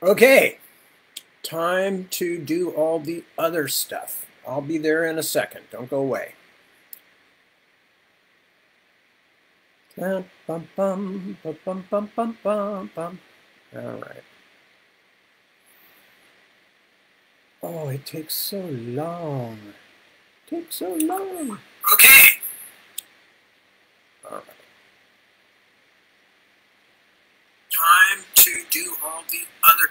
Okay, time to do all the other stuff. I'll be there in a second. Don't go away. All right. Oh, it takes so long. It takes so long. Okay. All right. Time to do all the other.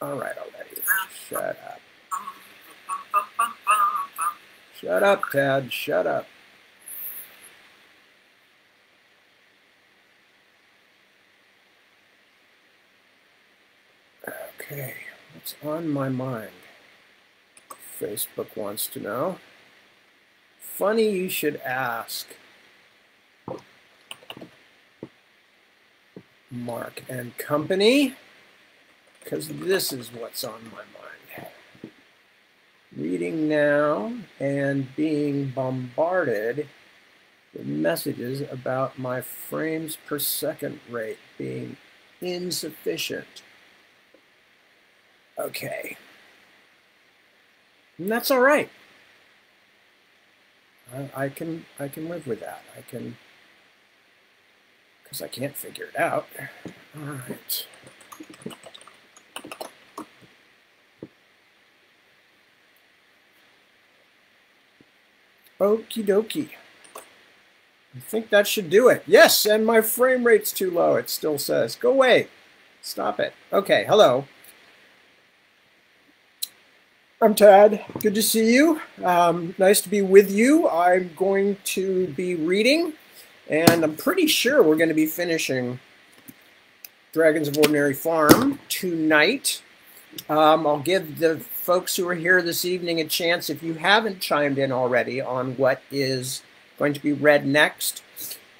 All right already. Shut up. Shut up, Tad. Shut up. Okay, what's on my mind? Facebook wants to know. Funny you should ask. Mark and Company, because this is what's on my mind reading now and being bombarded with messages about my frames per second rate being insufficient. Okay. And that's all right. I, I can I can live with that. I can because I can't figure it out. All right. Okie dokie. I think that should do it. Yes, and my frame rate's too low. It still says, go away. Stop it. Okay, hello. I'm Tad. Good to see you. Um, nice to be with you. I'm going to be reading, and I'm pretty sure we're going to be finishing Dragons of Ordinary Farm tonight. Um, I'll give the folks who are here this evening a chance, if you haven't chimed in already, on what is going to be read next.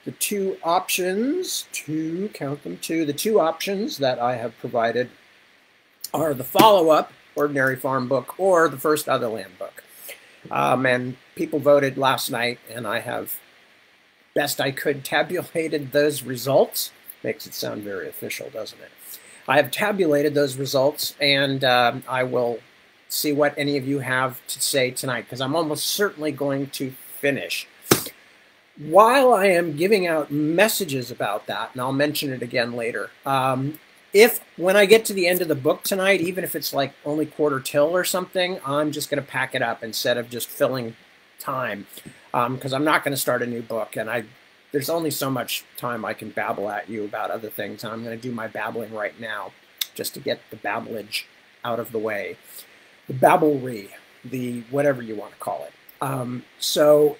The two options, two, count them two, the two options that I have provided are the follow up Ordinary Farm book or the first Otherland book. Um, and people voted last night, and I have, best I could, tabulated those results. Makes it sound very official, doesn't it? I have tabulated those results, and um, I will see what any of you have to say tonight because I'm almost certainly going to finish. While I am giving out messages about that, and I'll mention it again later, um, if when I get to the end of the book tonight, even if it's like only quarter till or something, I'm just going to pack it up instead of just filling time because um, I'm not going to start a new book, and I there's only so much time I can babble at you about other things, I'm going to do my babbling right now just to get the babblage out of the way, the babblery, the whatever you want to call it. Um, so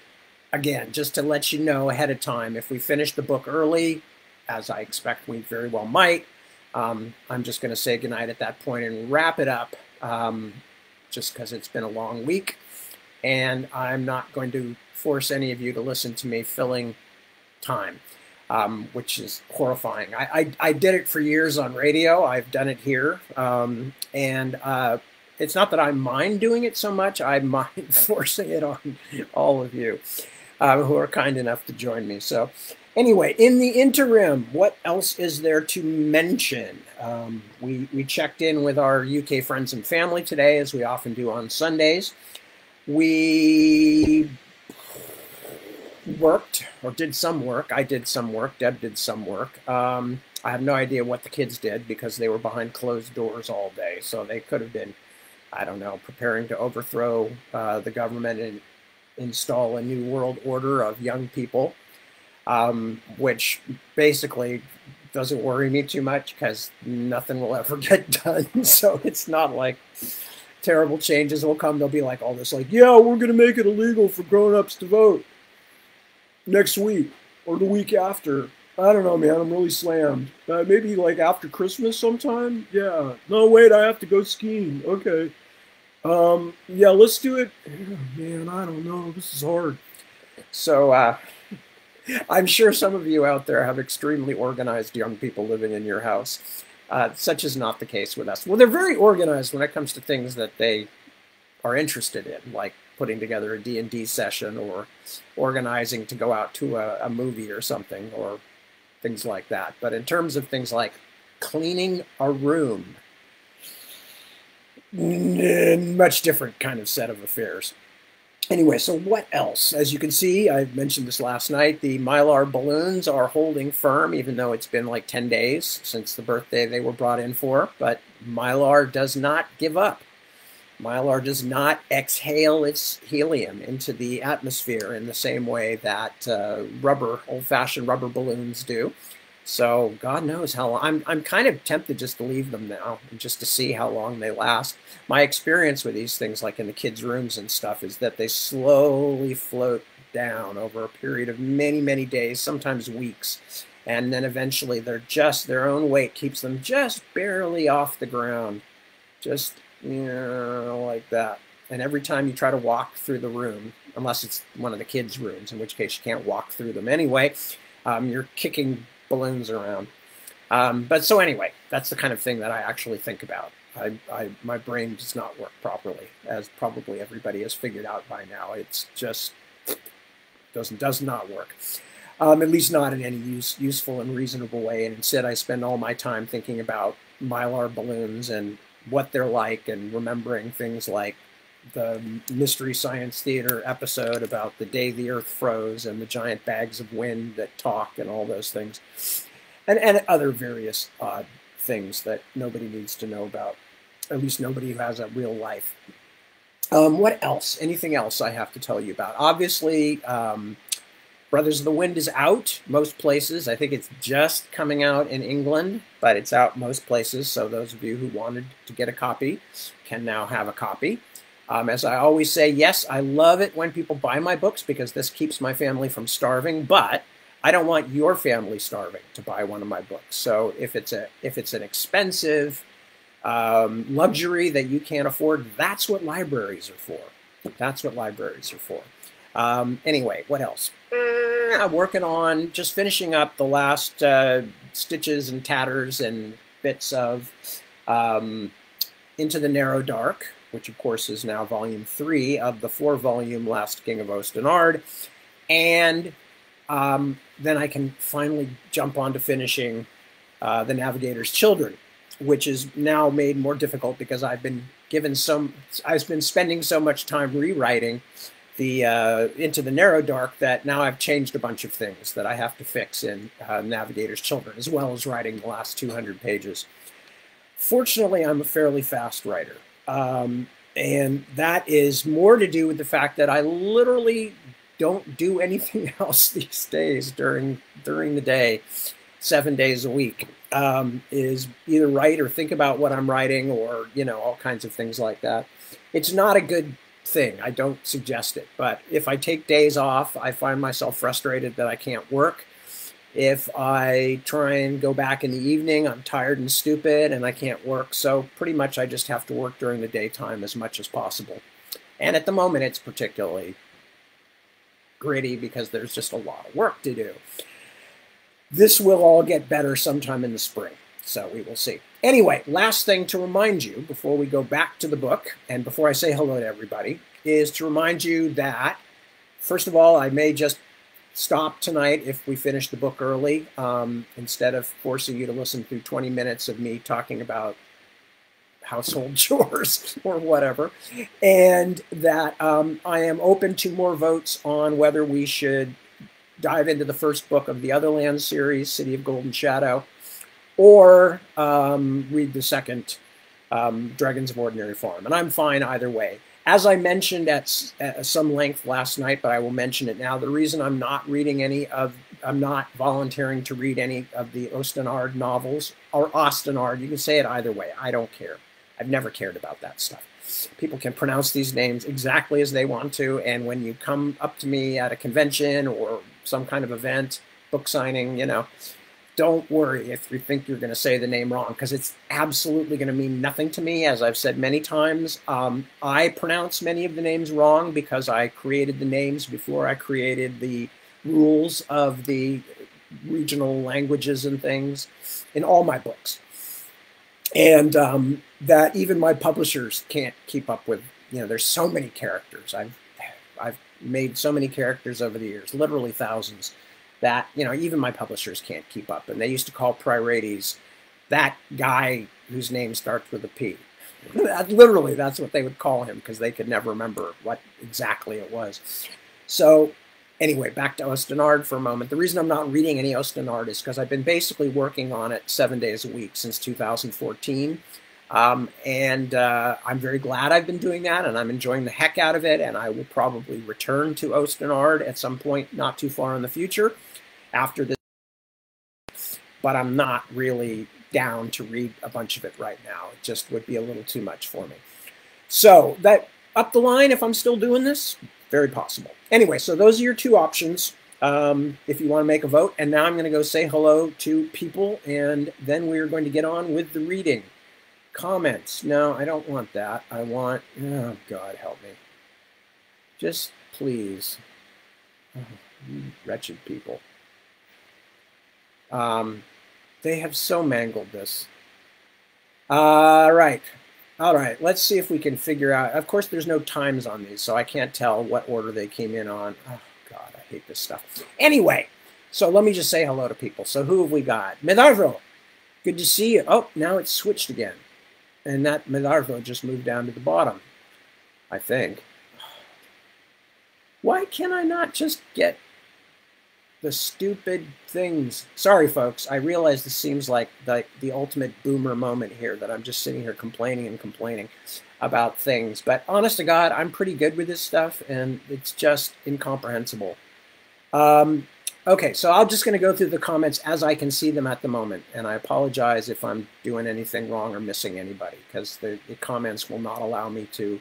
again, just to let you know ahead of time, if we finish the book early, as I expect we very well might, um, I'm just going to say goodnight at that point and wrap it up um, just because it's been a long week. And I'm not going to force any of you to listen to me filling time, um, which is horrifying. I, I, I, did it for years on radio, I've done it here. Um, and uh, it's not that I mind doing it so much, I mind forcing it on all of you uh, who are kind enough to join me. So, Anyway, in the interim, what else is there to mention? Um, we, we checked in with our UK friends and family today, as we often do on Sundays. We worked or did some work. I did some work. Deb did some work. Um, I have no idea what the kids did because they were behind closed doors all day. So they could have been, I don't know, preparing to overthrow uh, the government and install a new world order of young people um, which basically doesn't worry me too much because nothing will ever get done. so it's not like terrible changes will come. They'll be like all this, like, yeah, we're going to make it illegal for grown-ups to vote next week or the week after. I don't know, man. I'm really slammed. Uh, maybe like after Christmas sometime. Yeah. No, wait. I have to go skiing. Okay. Um. Yeah. Let's do it. Man, I don't know. This is hard. So, uh, I'm sure some of you out there have extremely organized young people living in your house. Uh, such is not the case with us. Well, they're very organized when it comes to things that they are interested in, like putting together a D&D session or organizing to go out to a, a movie or something or things like that. But in terms of things like cleaning a room, much different kind of set of affairs. Anyway, so what else? As you can see, I mentioned this last night, the Mylar balloons are holding firm, even though it's been like 10 days since the birthday they were brought in for. But Mylar does not give up. Mylar does not exhale its helium into the atmosphere in the same way that uh, rubber, old-fashioned rubber balloons do. So God knows how long. I'm, I'm kind of tempted just to leave them now and just to see how long they last. My experience with these things, like in the kids' rooms and stuff, is that they slowly float down over a period of many, many days, sometimes weeks. And then eventually they're just, their own weight keeps them just barely off the ground. Just, you know, like that. And every time you try to walk through the room, unless it's one of the kids' rooms, in which case you can't walk through them anyway, um, you're kicking balloons around. Um, but so anyway, that's the kind of thing that I actually think about. I, I, my brain does not work properly, as probably everybody has figured out by now. It's just doesn't does not work, um, at least not in any use, useful and reasonable way. And instead, I spend all my time thinking about mylar balloons and what they're like, and remembering things like the Mystery Science Theater episode about the day the Earth froze and the giant bags of wind that talk and all those things, and and other various odd things that nobody needs to know about, at least nobody who has a real life. Um, what else? Anything else I have to tell you about? Obviously, um, Brothers of the Wind is out most places. I think it's just coming out in England, but it's out most places. So those of you who wanted to get a copy can now have a copy. Um, as I always say, yes, I love it when people buy my books because this keeps my family from starving, but I don't want your family starving to buy one of my books. So if it's a if it's an expensive um, luxury that you can't afford, that's what libraries are for. That's what libraries are for. Um, anyway, what else? I'm working on just finishing up the last uh, stitches and tatters and bits of um, Into the Narrow Dark, which of course is now volume three of the four volume Last King of Osten Ard. And um, then I can finally jump on to finishing uh, The Navigator's Children, which is now made more difficult because I've been given some, I've been spending so much time rewriting the uh, Into the Narrow Dark that now I've changed a bunch of things that I have to fix in uh, Navigator's Children, as well as writing the last 200 pages. Fortunately, I'm a fairly fast writer. Um, and that is more to do with the fact that I literally don't do anything else these days during during the day, seven days a week. Um, is either write or think about what I'm writing, or you know all kinds of things like that. It's not a good thing. I don't suggest it, but if I take days off, I find myself frustrated that I can't work. If I try and go back in the evening, I'm tired and stupid and I can't work. So pretty much I just have to work during the daytime as much as possible. And at the moment, it's particularly gritty because there's just a lot of work to do. This will all get better sometime in the spring. So we will see. Anyway, last thing to remind you before we go back to the book and before I say hello to everybody is to remind you that, first of all, I may just stop tonight if we finish the book early um, instead of forcing you to listen through 20 minutes of me talking about household chores or whatever. And that um, I am open to more votes on whether we should dive into the first book of the Otherland series, City of Golden Shadow, or um, read the second um, Dragons of Ordinary Farm. And I'm fine either way. As I mentioned at, at, some length last night, but I will mention it now, the reason I'm not reading any of, I'm not volunteering to read any of the Osten Ard novels, or Osten Ard, you can say it either way, I don't care. I've never cared about that stuff. People can pronounce these names exactly as they want to, and when you come up to me at a convention or some kind of event, book signing, you know, don't worry if you think you're going to say the name wrong because it's absolutely going to mean nothing to me. As I've said many times, um, I pronounce many of the names wrong because I created the names before I created the rules of the regional languages and things in all my books. And um, that even my publishers can't keep up with. You know, there's so many characters. I've I've made so many characters over the years, literally thousands that you know even my publishers can't keep up. And they used to call Pryrates that guy whose name starts with a P. Literally, that's what they would call him because they could never remember what exactly it was. So, anyway, back to Osten Ard for a moment. The reason I'm not reading any Osten Ard is because I've been basically working on it seven days a week since 2014. Um, and uh, I'm very glad I've been doing that, and I'm enjoying the heck out of it. And I will probably return to Osten Ard at some point, not too far in the future, after this. But I'm not really down to read a bunch of it right now. It just would be a little too much for me. So that up the line, if I'm still doing this, very possible. Anyway, so those are your two options um, if you want to make a vote. And now I'm going to go say hello to people, and then we are going to get on with the reading. Comments. No, I don't want that. I want, oh, God help me. Just please. Oh, wretched people. Um, they have so mangled this. All right. All right. Let's see if we can figure out. Of course, there's no times on these, so I can't tell what order they came in on. Oh, God, I hate this stuff. Anyway, so let me just say hello to people. So who have we got? Medardo. Good to see you. Oh, now it's switched again. And that Medardo just moved down to the bottom, I think. Why can I not just get the stupid things. Sorry, folks. I realize this seems like the, the ultimate boomer moment here that I'm just sitting here complaining and complaining about things. But honest to God, I'm pretty good with this stuff, and it's just incomprehensible. Um, okay, so I'm just going to go through the comments as I can see them at the moment. And I apologize if I'm doing anything wrong or missing anybody, because the, the comments will not allow me to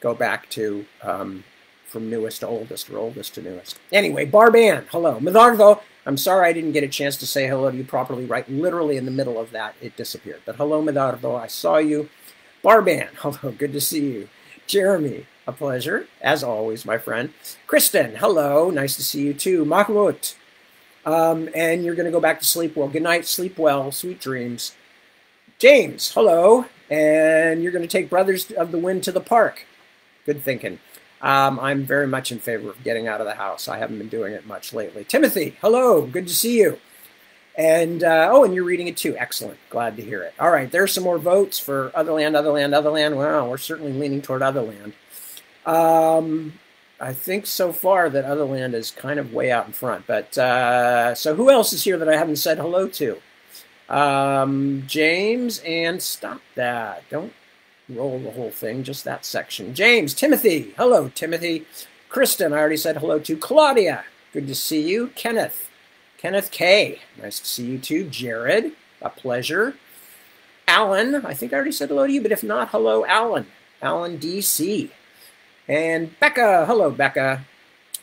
go back to um, from newest to oldest or oldest to newest. Anyway, Barban, hello. Medardo, I'm sorry I didn't get a chance to say hello to you properly right literally in the middle of that. It disappeared. But hello, Medardo, I saw you. Barban, hello, good to see you. Jeremy, a pleasure, as always, my friend. Kristen, hello, nice to see you too. Mahmoud, um, and you're going to go back to sleep well. Good night, sleep well, sweet dreams. James, hello, and you're going to take Brothers of the Wind to the park. Good thinking. Um, I'm very much in favor of getting out of the house. I haven't been doing it much lately. Timothy, hello, good to see you. And uh, oh, and you're reading it too. Excellent. Glad to hear it. All right, there's some more votes for Otherland, Otherland, Otherland. Wow, we're certainly leaning toward Otherland. Um, I think so far that Otherland is kind of way out in front. But uh, so who else is here that I haven't said hello to? Um, James, and stop that. Don't roll the whole thing, just that section. James, Timothy, hello, Timothy. Kristen, I already said hello to. Claudia, good to see you. Kenneth, Kenneth K, nice to see you too. Jared, a pleasure. Alan, I think I already said hello to you, but if not, hello, Alan. Alan DC. And Becca, hello, Becca,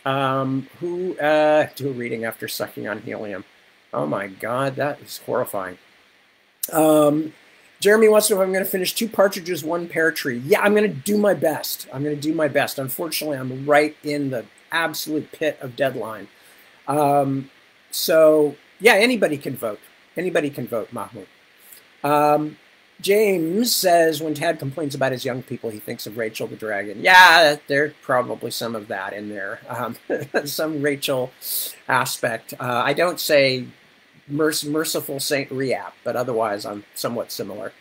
um, who uh, do a reading after sucking on helium. Oh my God, that is horrifying. Um, Jeremy wants to know if I'm going to finish two partridges, one pear tree. Yeah, I'm going to do my best. I'm going to do my best. Unfortunately, I'm right in the absolute pit of deadline. Um, so, yeah, anybody can vote. Anybody can vote, Mahmoud. Um, James says when Tad complains about his young people, he thinks of Rachel the Dragon. Yeah, there's probably some of that in there, um, some Rachel aspect. Uh, I don't say merciful Saint Rhiap, but otherwise I'm somewhat similar.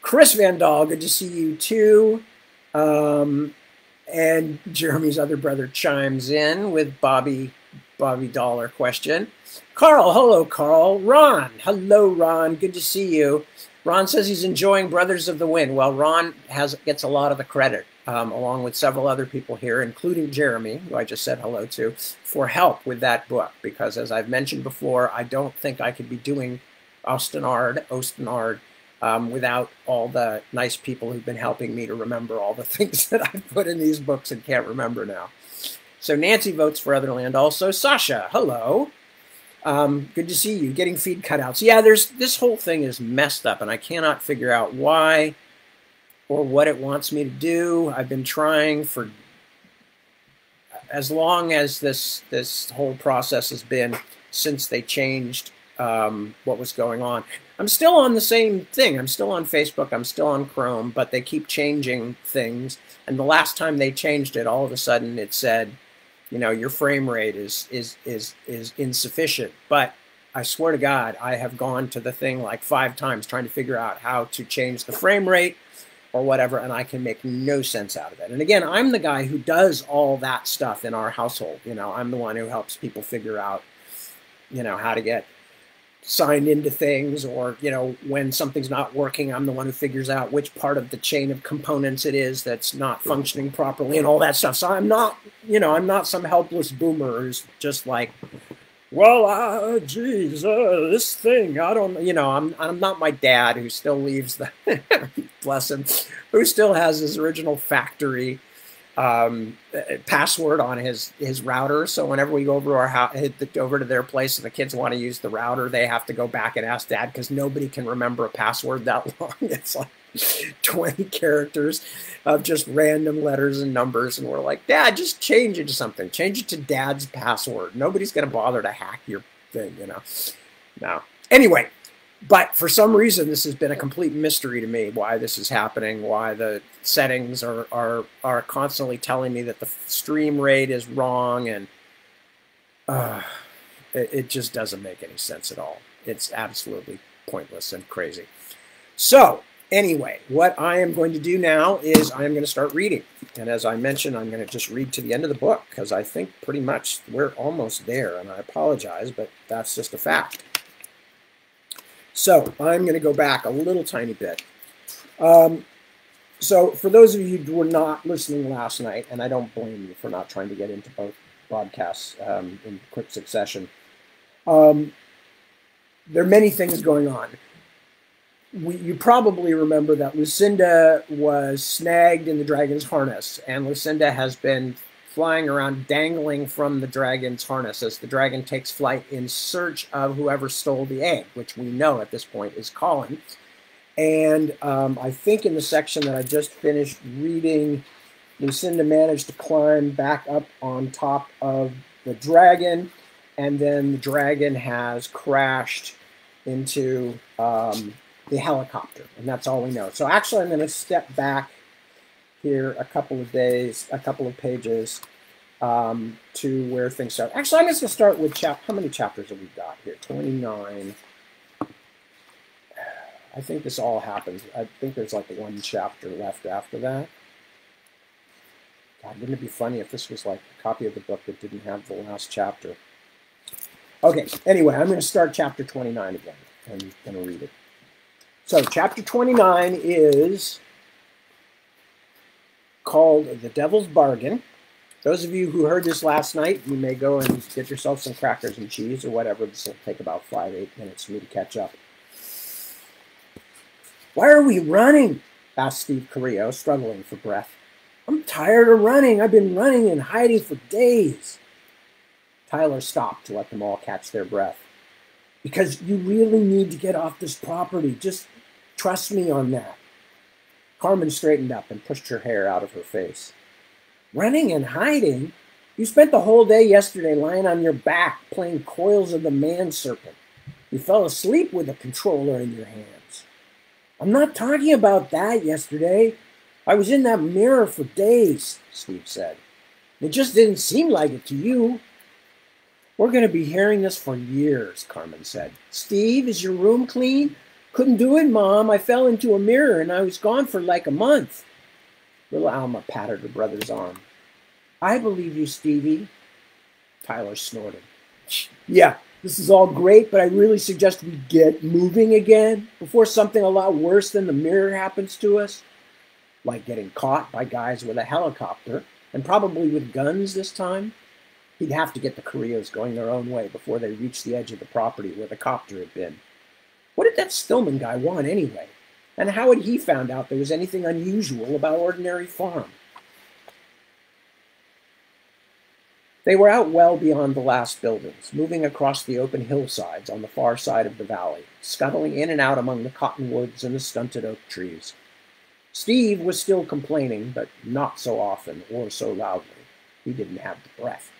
Chris Vandal, good to see you too. Um, and Jeremy's other brother chimes in with Bobby Bobby Dollar question. Carl, hello, Carl. Ron, hello, Ron. Good to see you. Ron says he's enjoying Brothers of the Wind. Well, Ron has gets a lot of the credit um, along with several other people here, including Jeremy, who I just said hello to, for help with that book. Because as I've mentioned before, I don't think I could be doing Osten Ard, Ostenard, um, without all the nice people who've been helping me to remember all the things that I've put in these books and can't remember now. So Nancy votes for Otherland also. Sasha, hello. Um, good to see you. Getting feed cutouts. Yeah, there's this whole thing is messed up, and I cannot figure out why or what it wants me to do. I've been trying for as long as this this whole process has been since they changed um, what was going on. I'm still on the same thing. I'm still on Facebook. I'm still on Chrome, but they keep changing things. And the last time they changed it, all of a sudden it said, you know, your frame rate is is is is insufficient. But I swear to God, I have gone to the thing like five times trying to figure out how to change the frame rate or whatever, and I can make no sense out of it. And again, I'm the guy who does all that stuff in our household. You know, I'm the one who helps people figure out, you know, how to get signed into things or you know when something's not working i'm the one who figures out which part of the chain of components it is that's not functioning properly and all that stuff so i'm not you know i'm not some helpless boomer who's just like well uh geez uh, this thing i don't you know i'm i'm not my dad who still leaves the bless him who still has his original factory um, password on his his router. So whenever we go over to our house, over to their place, and the kids want to use the router, they have to go back and ask dad because nobody can remember a password that long. It's like twenty characters of just random letters and numbers, and we're like, Dad, just change it to something. Change it to Dad's password. Nobody's going to bother to hack your thing, you know. No. Anyway, but for some reason, this has been a complete mystery to me why this is happening, why the settings are, are, are constantly telling me that the stream rate is wrong, and uh, it, it just doesn't make any sense at all. It's absolutely pointless and crazy. So, anyway, what I am going to do now is I am going to start reading. And as I mentioned, I'm going to just read to the end of the book because I think pretty much we're almost there. And I apologize, but that's just a fact. So I'm going to go back a little tiny bit. Um, so for those of you who were not listening last night, and I don't blame you for not trying to get into both broadcasts um, in quick succession, um, there are many things going on. We, you probably remember that Lucinda was snagged in the dragon's harness, and Lucinda has been flying around dangling from the dragon's harness as the dragon takes flight in search of whoever stole the egg, which we know at this point is Colin. And um, I think in the section that I just finished reading, Lucinda managed to climb back up on top of the dragon, and then the dragon has crashed into um, the helicopter, and that's all we know. So actually, I'm going to step back here a couple of days, a couple of pages um, to where things start. Actually, I'm just going to start with chap. How many chapters have we got here? 29. I think this all happens. I think there's like one chapter left after that. God, wouldn't it be funny if this was like a copy of the book that didn't have the last chapter? Okay, anyway, I'm going to start chapter 29 again. Going to read it. So, chapter 29 is called The Devil's Bargain. Those of you who heard this last night, you may go and get yourself some crackers and cheese or whatever. This will take about five, eight minutes for me to catch up. Why are we running? asked Steve Carrillo, struggling for breath. I'm tired of running. I've been running and hiding for days. Tyler stopped to let them all catch their breath. Because you really need to get off this property. Just trust me on that. Carmen straightened up and pushed her hair out of her face. Running and hiding? You spent the whole day yesterday lying on your back playing coils of the man serpent. You fell asleep with a controller in your hands. I'm not talking about that yesterday. I was in that mirror for days, Steve said. It just didn't seem like it to you. We're going to be hearing this for years, Carmen said. Steve, is your room clean? Couldn't do it, Mom. I fell into a mirror and I was gone for like a month. Little Alma patted her brother's arm. I believe you, Stevie. Tyler snorted. Yeah, this is all great, but I really suggest we get moving again before something a lot worse than the mirror happens to us. Like getting caught by guys with a helicopter, and probably with guns this time. He'd have to get the Carrillos going their own way before they reached the edge of the property where the copter had been. What did that Stillman guy want anyway? And how had he found out there was anything unusual about Ordinary Farm? They were out well beyond the last buildings, moving across the open hillsides on the far side of the valley, scuttling in and out among the cottonwoods and the stunted oak trees. Steve was still complaining, but not so often or so loudly. He didn't have the breath.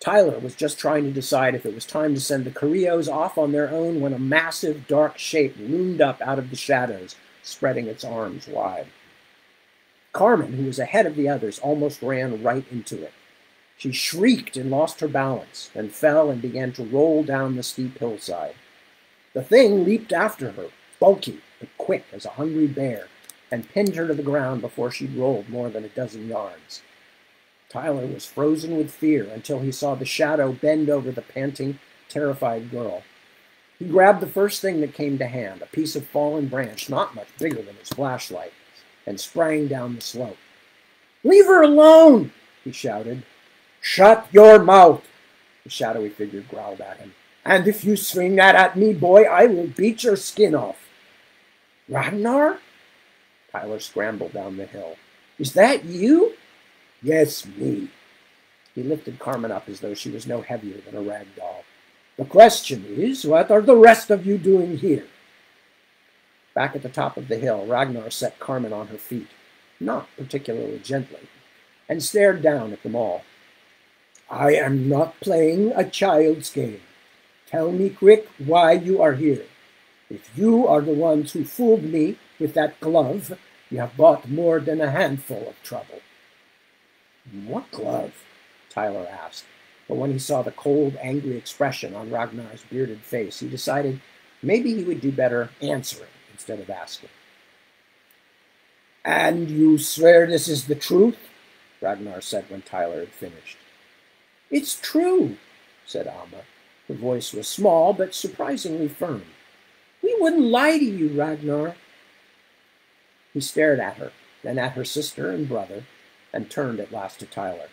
Tyler was just trying to decide if it was time to send the Carrillos off on their own when a massive dark shape loomed up out of the shadows, spreading its arms wide. Carmen, who was ahead of the others, almost ran right into it. She shrieked and lost her balance, then fell and began to roll down the steep hillside. The thing leaped after her, bulky but quick as a hungry bear, and pinned her to the ground before she'd rolled more than a dozen yards. Tyler was frozen with fear until he saw the shadow bend over the panting, terrified girl. He grabbed the first thing that came to hand, a piece of fallen branch not much bigger than his flashlight, and sprang down the slope. Leave her alone, he shouted. Shut your mouth, the shadowy figure growled at him. And if you swing that at me, boy, I will beat your skin off. Ragnar? Tyler scrambled down the hill. Is that you? Yes, me. He lifted Carmen up as though she was no heavier than a rag doll. The question is, what are the rest of you doing here? Back at the top of the hill, Ragnar set Carmen on her feet, not particularly gently, and stared down at them all. I am not playing a child's game. Tell me quick why you are here. If you are the ones who fooled me with that glove, you have bought more than a handful of trouble. What glove? Tyler asked. But when he saw the cold, angry expression on Ragnar's bearded face, he decided maybe he would do better answering instead of asking. And you swear this is the truth? Ragnar said when Tyler had finished. It's true, said Alma. Her voice was small but surprisingly firm. We wouldn't lie to you, Ragnar. He stared at her, then at her sister and brother, and turned at last to Tyler.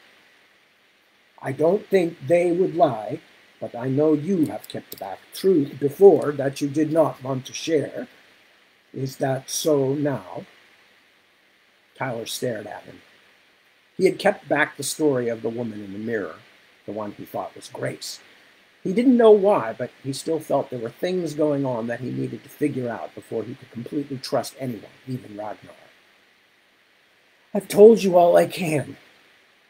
I don't think they would lie, but I know you have kept back truth before that you did not want to share. Is that so now? Tyler stared at him. He had kept back the story of the woman in the mirror, the one he thought was Grace. He didn't know why, but he still felt there were things going on that he needed to figure out before he could completely trust anyone, even Ragnar. I've told you all I can,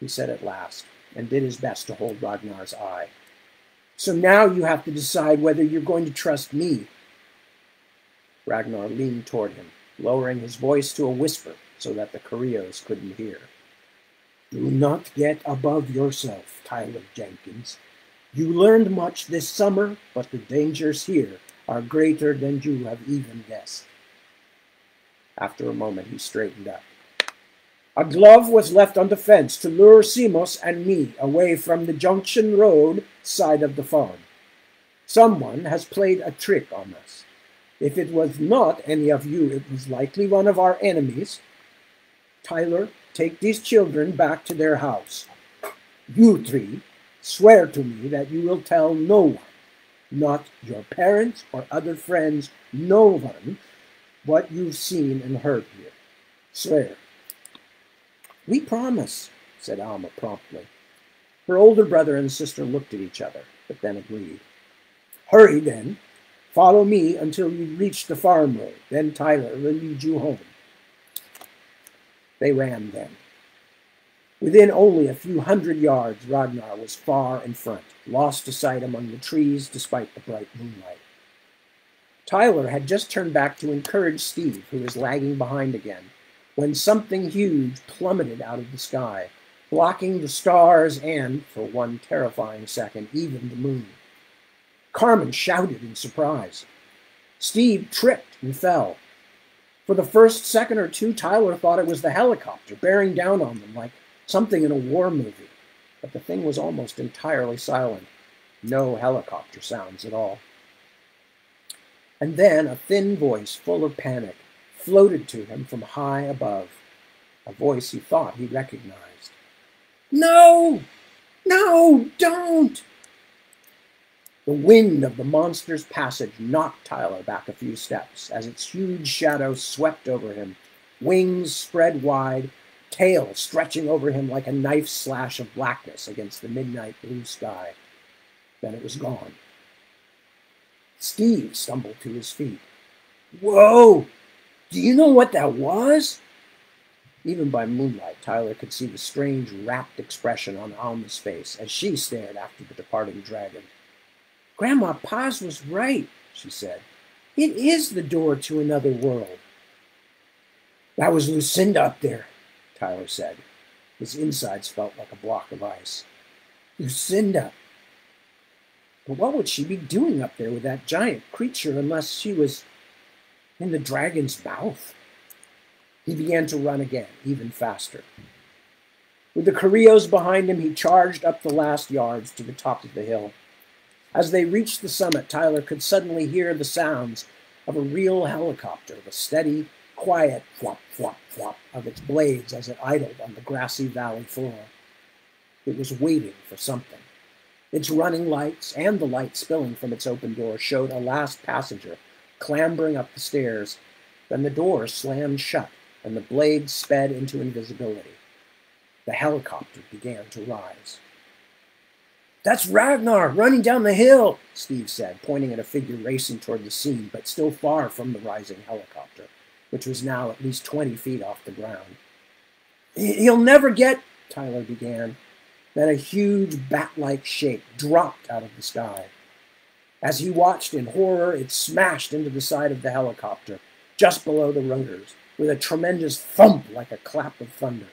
he said at last, and did his best to hold Ragnar's eye. So now you have to decide whether you're going to trust me. Ragnar leaned toward him, lowering his voice to a whisper so that the Carrillos couldn't hear. Do not get above yourself, Tyler Jenkins. You learned much this summer, but the dangers here are greater than you have even guessed. After a moment, he straightened up. A glove was left on the fence to lure Simos and me away from the Junction Road side of the farm. Someone has played a trick on us. If it was not any of you, it was likely one of our enemies. Tyler, take these children back to their house. You three, swear to me that you will tell no one, not your parents or other friends, no one, what you've seen and heard here. Swear. We promise, said Alma promptly. Her older brother and sister looked at each other, but then agreed. Hurry, then. Follow me until you reach the farm road. Then Tyler will lead you home. They ran then. Within only a few hundred yards, Ragnar was far in front, lost to sight among the trees despite the bright moonlight. Tyler had just turned back to encourage Steve, who was lagging behind again, when something huge plummeted out of the sky, blocking the stars and, for one terrifying second, even the moon. Carmen shouted in surprise. Steve tripped and fell. For the first second or two, Tyler thought it was the helicopter bearing down on them like something in a war movie. But the thing was almost entirely silent. No helicopter sounds at all. And then a thin voice full of panic floated to him from high above, a voice he thought he recognized. No! No! Don't! The wind of the monster's passage knocked Tyler back a few steps as its huge shadow swept over him, wings spread wide, tail stretching over him like a knife slash of blackness against the midnight blue sky. Then it was gone. Steve stumbled to his feet. Whoa! Do you know what that was? Even by moonlight, Tyler could see the strange, rapt expression on Alma's face as she stared after the departing dragon. Grandma Paz was right, she said. It is the door to another world. That was Lucinda up there, Tyler said. His insides felt like a block of ice. Lucinda. But what would she be doing up there with that giant creature unless she was in the dragon's mouth. He began to run again, even faster. With the Carrillos behind him, he charged up the last yards to the top of the hill. As they reached the summit, Tyler could suddenly hear the sounds of a real helicopter, the steady, quiet flop, flop, flop of its blades as it idled on the grassy valley floor. It was waiting for something. Its running lights and the light spilling from its open door showed a last passenger clambering up the stairs. Then the door slammed shut and the blade sped into invisibility. The helicopter began to rise. That's Ragnar running down the hill, Steve said, pointing at a figure racing toward the scene, but still far from the rising helicopter, which was now at least 20 feet off the ground. He'll never get, Tyler began. Then a huge bat like shape dropped out of the sky. As he watched in horror, it smashed into the side of the helicopter, just below the rotors, with a tremendous thump like a clap of thunder.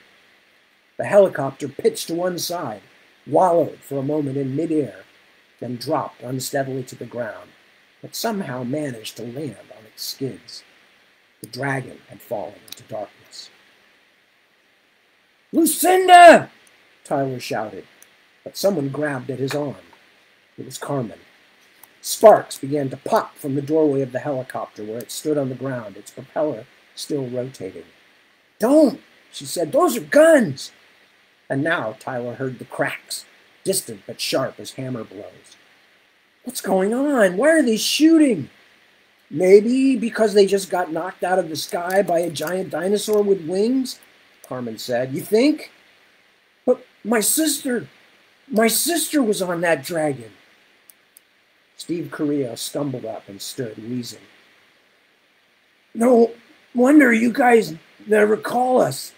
The helicopter pitched to one side, wallowed for a moment in midair, then dropped unsteadily to the ground, but somehow managed to land on its skids. The dragon had fallen into darkness. Lucinda! Tyler shouted, but someone grabbed at his arm. It was Carmen. Sparks began to pop from the doorway of the helicopter where it stood on the ground, its propeller still rotating. Don't, she said, those are guns. And now Tyler heard the cracks, distant but sharp as hammer blows. What's going on? Why are they shooting? Maybe because they just got knocked out of the sky by a giant dinosaur with wings, Carmen said. You think? But my sister, my sister was on that dragon. Steve Carrillo stumbled up and stood, wheezing. No wonder you guys never call us.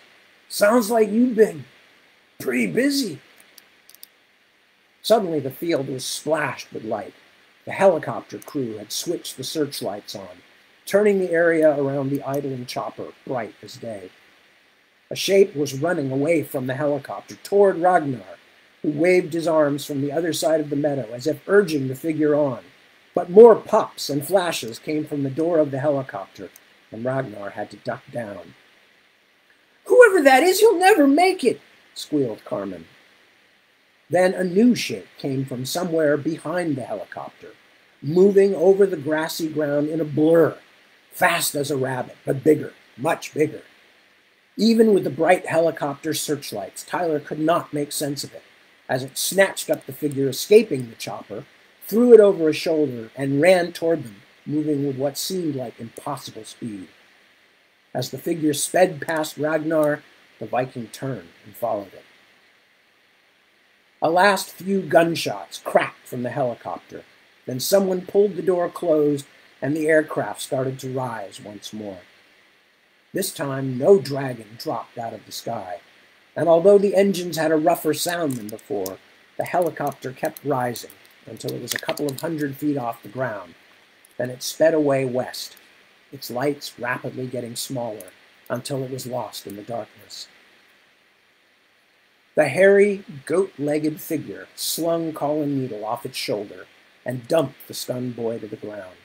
Sounds like you've been pretty busy. Suddenly, the field was splashed with light. The helicopter crew had switched the searchlights on, turning the area around the idling chopper bright as day. A shape was running away from the helicopter toward Ragnar, who waved his arms from the other side of the meadow as if urging the figure on. But more pops and flashes came from the door of the helicopter, and Ragnar had to duck down. Whoever that is, he'll never make it, squealed Carmen. Then a new shape came from somewhere behind the helicopter, moving over the grassy ground in a blur, fast as a rabbit, but bigger, much bigger. Even with the bright helicopter searchlights, Tyler could not make sense of it, as it snatched up the figure escaping the chopper, threw it over a shoulder, and ran toward them, moving with what seemed like impossible speed. As the figure sped past Ragnar, the Viking turned and followed it. A last few gunshots cracked from the helicopter. Then someone pulled the door closed and the aircraft started to rise once more. This time, no dragon dropped out of the sky, and although the engines had a rougher sound than before, the helicopter kept rising until it was a couple of hundred feet off the ground. Then it sped away west, its lights rapidly getting smaller until it was lost in the darkness. The hairy, goat legged figure slung Colin Needle off its shoulder and dumped the stunned boy to the ground,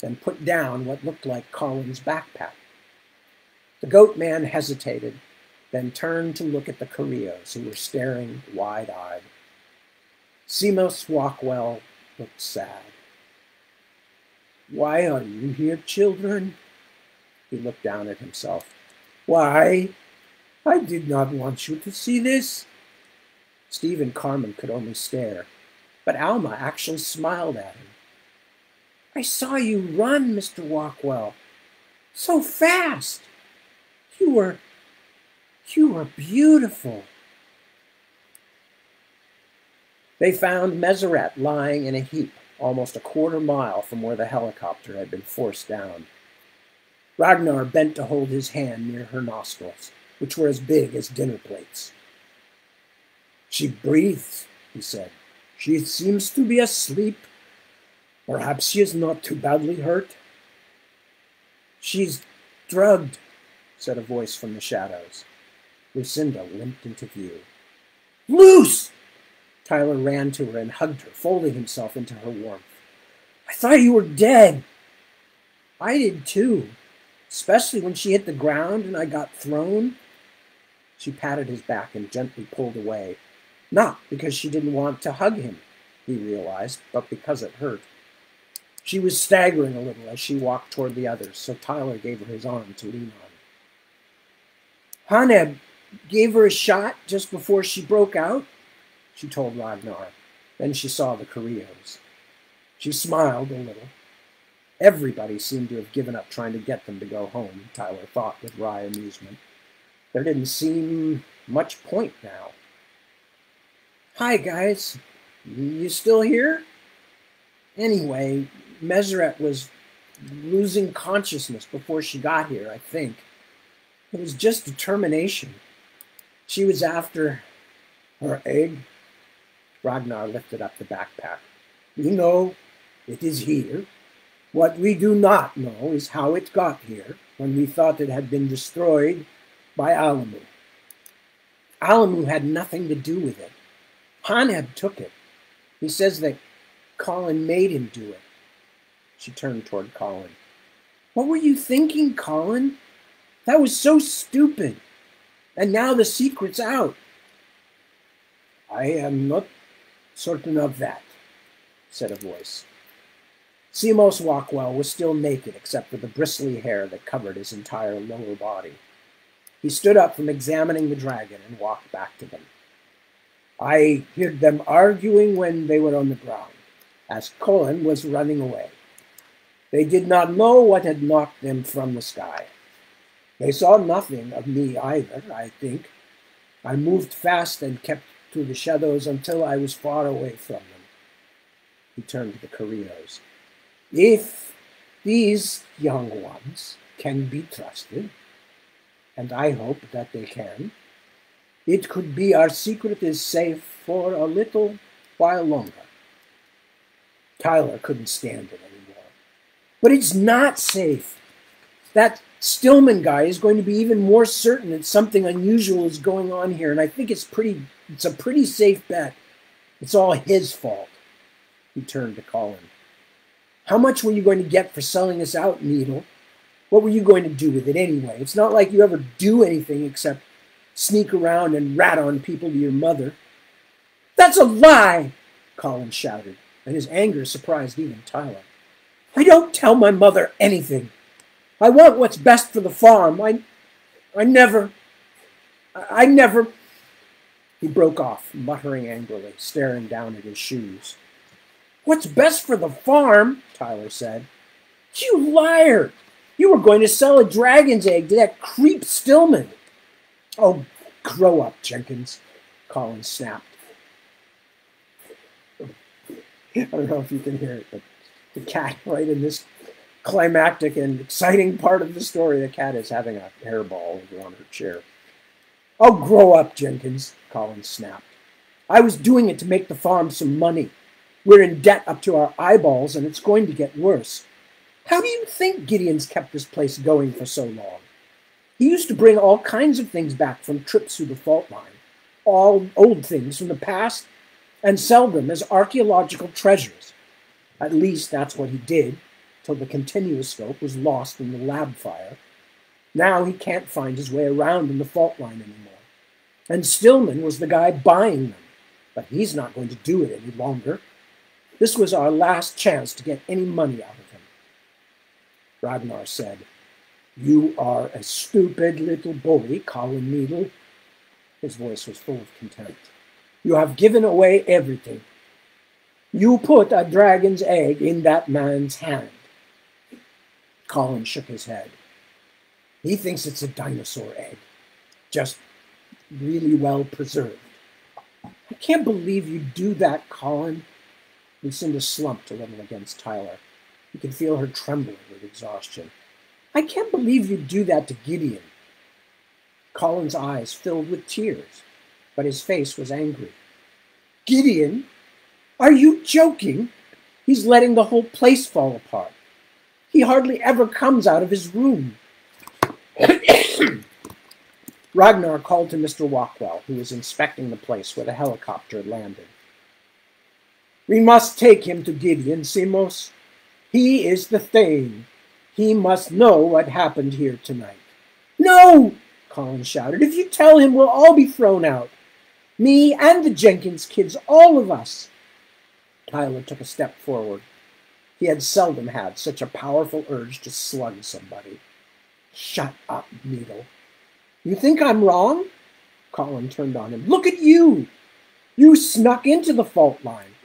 then put down what looked like Colin's backpack. The goat man hesitated, then turned to look at the Carrillos, who were staring wide eyed. Simos Walkwell looked sad. Why are you here, children? He looked down at himself. Why? I did not want you to see this. Steve and Carmen could only stare, but Alma actually smiled at him. I saw you run, Mr. Walkwell. So fast. You were, you are beautiful. They found Meseret lying in a heap almost a quarter mile from where the helicopter had been forced down. Ragnar bent to hold his hand near her nostrils, which were as big as dinner plates. She breathes, he said. She seems to be asleep. Perhaps she is not too badly hurt. She's drugged, said a voice from the shadows. Lucinda limped into view. Luce! Tyler ran to her and hugged her, folding himself into her warmth. I thought you were dead. I did too, especially when she hit the ground and I got thrown. She patted his back and gently pulled away, not because she didn't want to hug him, he realized, but because it hurt. She was staggering a little as she walked toward the others, so Tyler gave her his arm to lean on. Haneb gave her a shot just before she broke out, she told Ragnar. Then she saw the Carrillos. She smiled a little. Everybody seemed to have given up trying to get them to go home, Tyler thought with wry amusement. There didn't seem much point now. Hi, guys. You still here? Anyway, Meseret was losing consciousness before she got here, I think. It was just determination. She was after her egg. Ragnar lifted up the backpack. You know, it is here. What we do not know is how it got here when we thought it had been destroyed by Alamu. Alamu had nothing to do with it. Haneb took it. He says that Colin made him do it. She turned toward Colin. What were you thinking, Colin? That was so stupid. And now the secret's out. I am not certain of that, said a voice. Simos Walkwell was still naked except for the bristly hair that covered his entire lower body. He stood up from examining the dragon and walked back to them. I heard them arguing when they were on the ground, as Colin was running away. They did not know what had knocked them from the sky. They saw nothing of me either, I think. I moved fast and kept to the shadows until I was far away from them. He turned to the Carrillos. If these young ones can be trusted, and I hope that they can, it could be our secret is safe for a little while longer. Tyler couldn't stand it anymore. but it's not safe. That Stillman guy is going to be even more certain that something unusual is going on here, and I think it's pretty it's a pretty safe bet. It's all his fault. He turned to Colin. How much were you going to get for selling us out, Needle? What were you going to do with it anyway? It's not like you ever do anything except sneak around and rat on people to your mother. That's a lie, Colin shouted, and his anger surprised even Tyler. I don't tell my mother anything. I want what's best for the farm. I, I never, I, never. He broke off, muttering angrily, staring down at his shoes. What's best for the farm? Tyler said. You liar! You were going to sell a dragon's egg to that creep Stillman. Oh, grow up, Jenkins, Colin snapped. I don't know if you can hear it, but the cat right in this climactic and exciting part of the story. The cat is having a hairball on her chair. Oh, grow up, Jenkins, Collins snapped. I was doing it to make the farm some money. We're in debt up to our eyeballs, and it's going to get worse. How do you think Gideon's kept this place going for so long? He used to bring all kinds of things back from trips through the fault line, all old things from the past, and sell them as archaeological treasures. At least that's what he did till the continuoscope was lost in the lab fire. Now he can't find his way around in the fault line anymore. And Stillman was the guy buying them, but he's not going to do it any longer. This was our last chance to get any money out of him. Ragnar said, You are a stupid little bully, Colin Needle. His voice was full of contempt. You have given away everything. You put a dragon's egg in that man's hand. Colin shook his head. He thinks it's a dinosaur egg, just really well preserved. I can't believe you do that, Colin. Lucinda slumped a little against Tyler. He could feel her trembling with exhaustion. I can't believe you do that to Gideon. Colin's eyes filled with tears, but his face was angry. Gideon, are you joking? He's letting the whole place fall apart. He hardly ever comes out of his room. Ragnar called to Mr. Walkwell, who was inspecting the place where the helicopter had landed. We must take him to Gideon, Simos. He is the Thane. He must know what happened here tonight. No, Colin shouted. If you tell him, we'll all be thrown out. Me and the Jenkins kids, all of us. Tyler took a step forward. He had seldom had such a powerful urge to slug somebody. Shut up, Needle. You think I'm wrong? Colin turned on him. Look at you! You snuck into the fault line.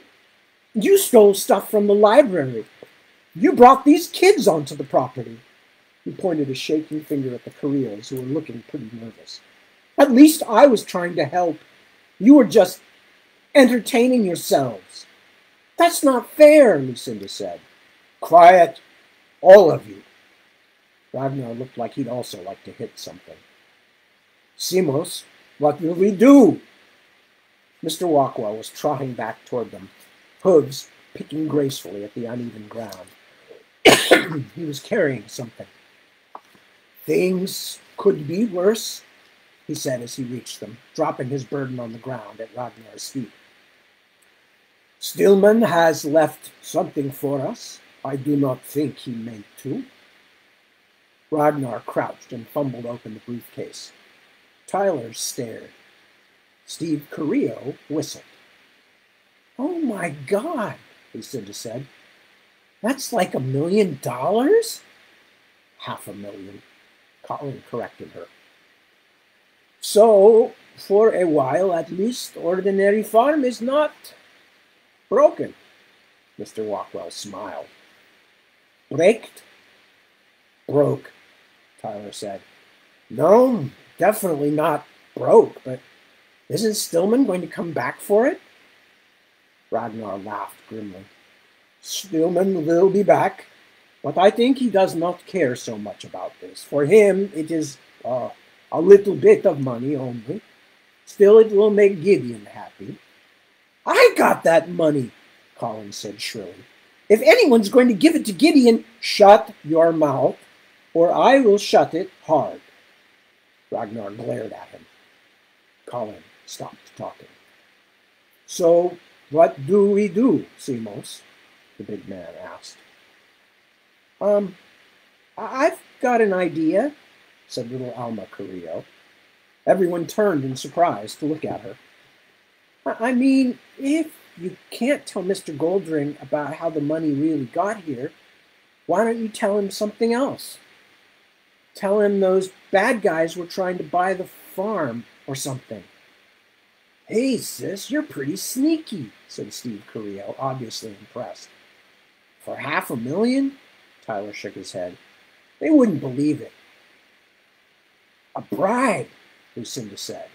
You stole stuff from the library. You brought these kids onto the property. He pointed a shaking finger at the Carrillos, who were looking pretty nervous. At least I was trying to help. You were just entertaining yourselves. That's not fair, Lucinda said. Quiet, all of you. Ragnar looked like he'd also like to hit something. Simos, what will we do? Mr. Walkwell was trotting back toward them, hooves picking gracefully at the uneven ground. he was carrying something. Things could be worse, he said as he reached them, dropping his burden on the ground at Ragnar's feet. Stillman has left something for us. I do not think he meant to. Ragnar crouched and fumbled open the briefcase. Tyler stared. Steve Carrillo whistled. Oh my God, Lucinda said. That's like a million dollars? Half a million, Colin corrected her. So, for a while at least, Ordinary Farm is not broken. Mr. Walkwell smiled. Broke, Tyler said. No, definitely not broke, but isn't Stillman going to come back for it? Ragnar laughed grimly. Stillman will be back, but I think he does not care so much about this. For him, it is uh, a little bit of money only. Still, it will make Gideon happy. I got that money, Colin said shrilly. If anyone's going to give it to Gideon, shut your mouth, or I will shut it hard. Ragnar glared at him. Colin stopped talking. So, what do we do, Simos? the big man asked. Um, I've got an idea, said little Alma Carrillo. Everyone turned in surprise to look at her. I mean, if you can't tell Mr. Goldring about how the money really got here, why don't you tell him something else? Tell him those bad guys were trying to buy the farm or something. Hey, sis, you're pretty sneaky, said Steve Carrillo, obviously impressed. For half a million? Tyler shook his head. They wouldn't believe it. A bribe, Lucinda said.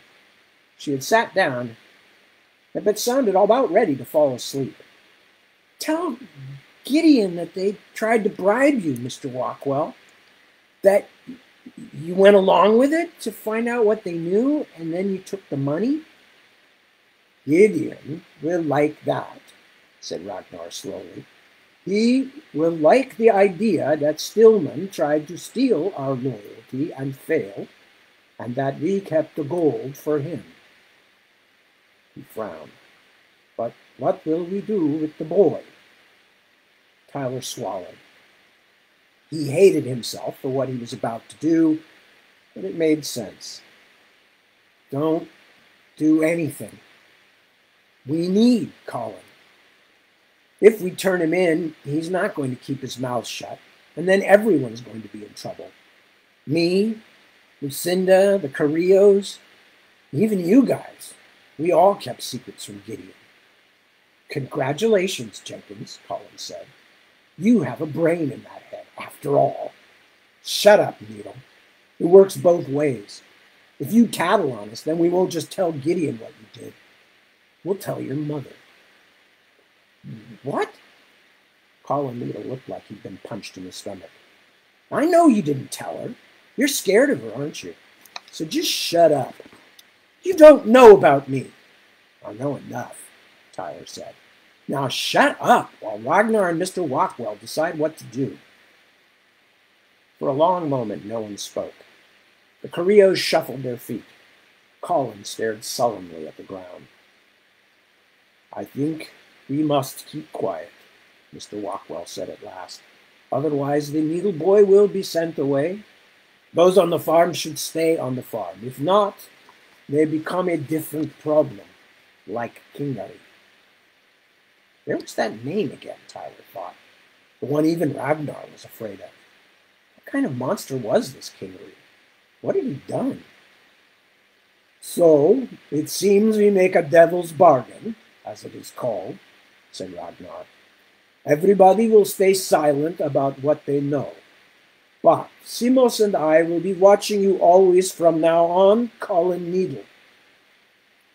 She had sat down, but sounded about ready to fall asleep. Tell Gideon that they tried to bribe you, Mr. Walkwell. That you went along with it to find out what they knew, and then you took the money? Gideon will like that, said Ragnar slowly. He will like the idea that Stillman tried to steal our loyalty and failed, and that we kept the gold for him. He frowned. But what will we do with the boy? Tyler swallowed. He hated himself for what he was about to do, but it made sense. Don't do anything. We need Colin. If we turn him in, he's not going to keep his mouth shut, and then everyone's going to be in trouble. Me, Lucinda, the Carrillos, even you guys. We all kept secrets from Gideon. Congratulations, Jenkins, Colin said. You have a brain in that head, after all. Shut up, Needle. It works both ways. If you tattle on us, then we won't just tell Gideon what you did. We'll tell your mother. What? Colin Needle looked like he'd been punched in the stomach. I know you didn't tell her. You're scared of her, aren't you? So just shut up. You don't know about me. I know enough, Tyler said. Now shut up while Ragnar and Mr. Walkwell decide what to do. For a long moment, no one spoke. The Carrillos shuffled their feet. Colin stared sullenly at the ground. I think we must keep quiet, Mr. Walkwell said at last. Otherwise, the needle boy will be sent away. Those on the farm should stay on the farm. If not, they become a different problem, like Kingari. Where was that name again, Tyler thought? The one even Ragnar was afraid of. What kind of monster was this Kingari? What had he done? So, it seems we make a devil's bargain, as it is called, said Ragnar. Everybody will stay silent about what they know. But Simos and I will be watching you always from now on, Colin Needle.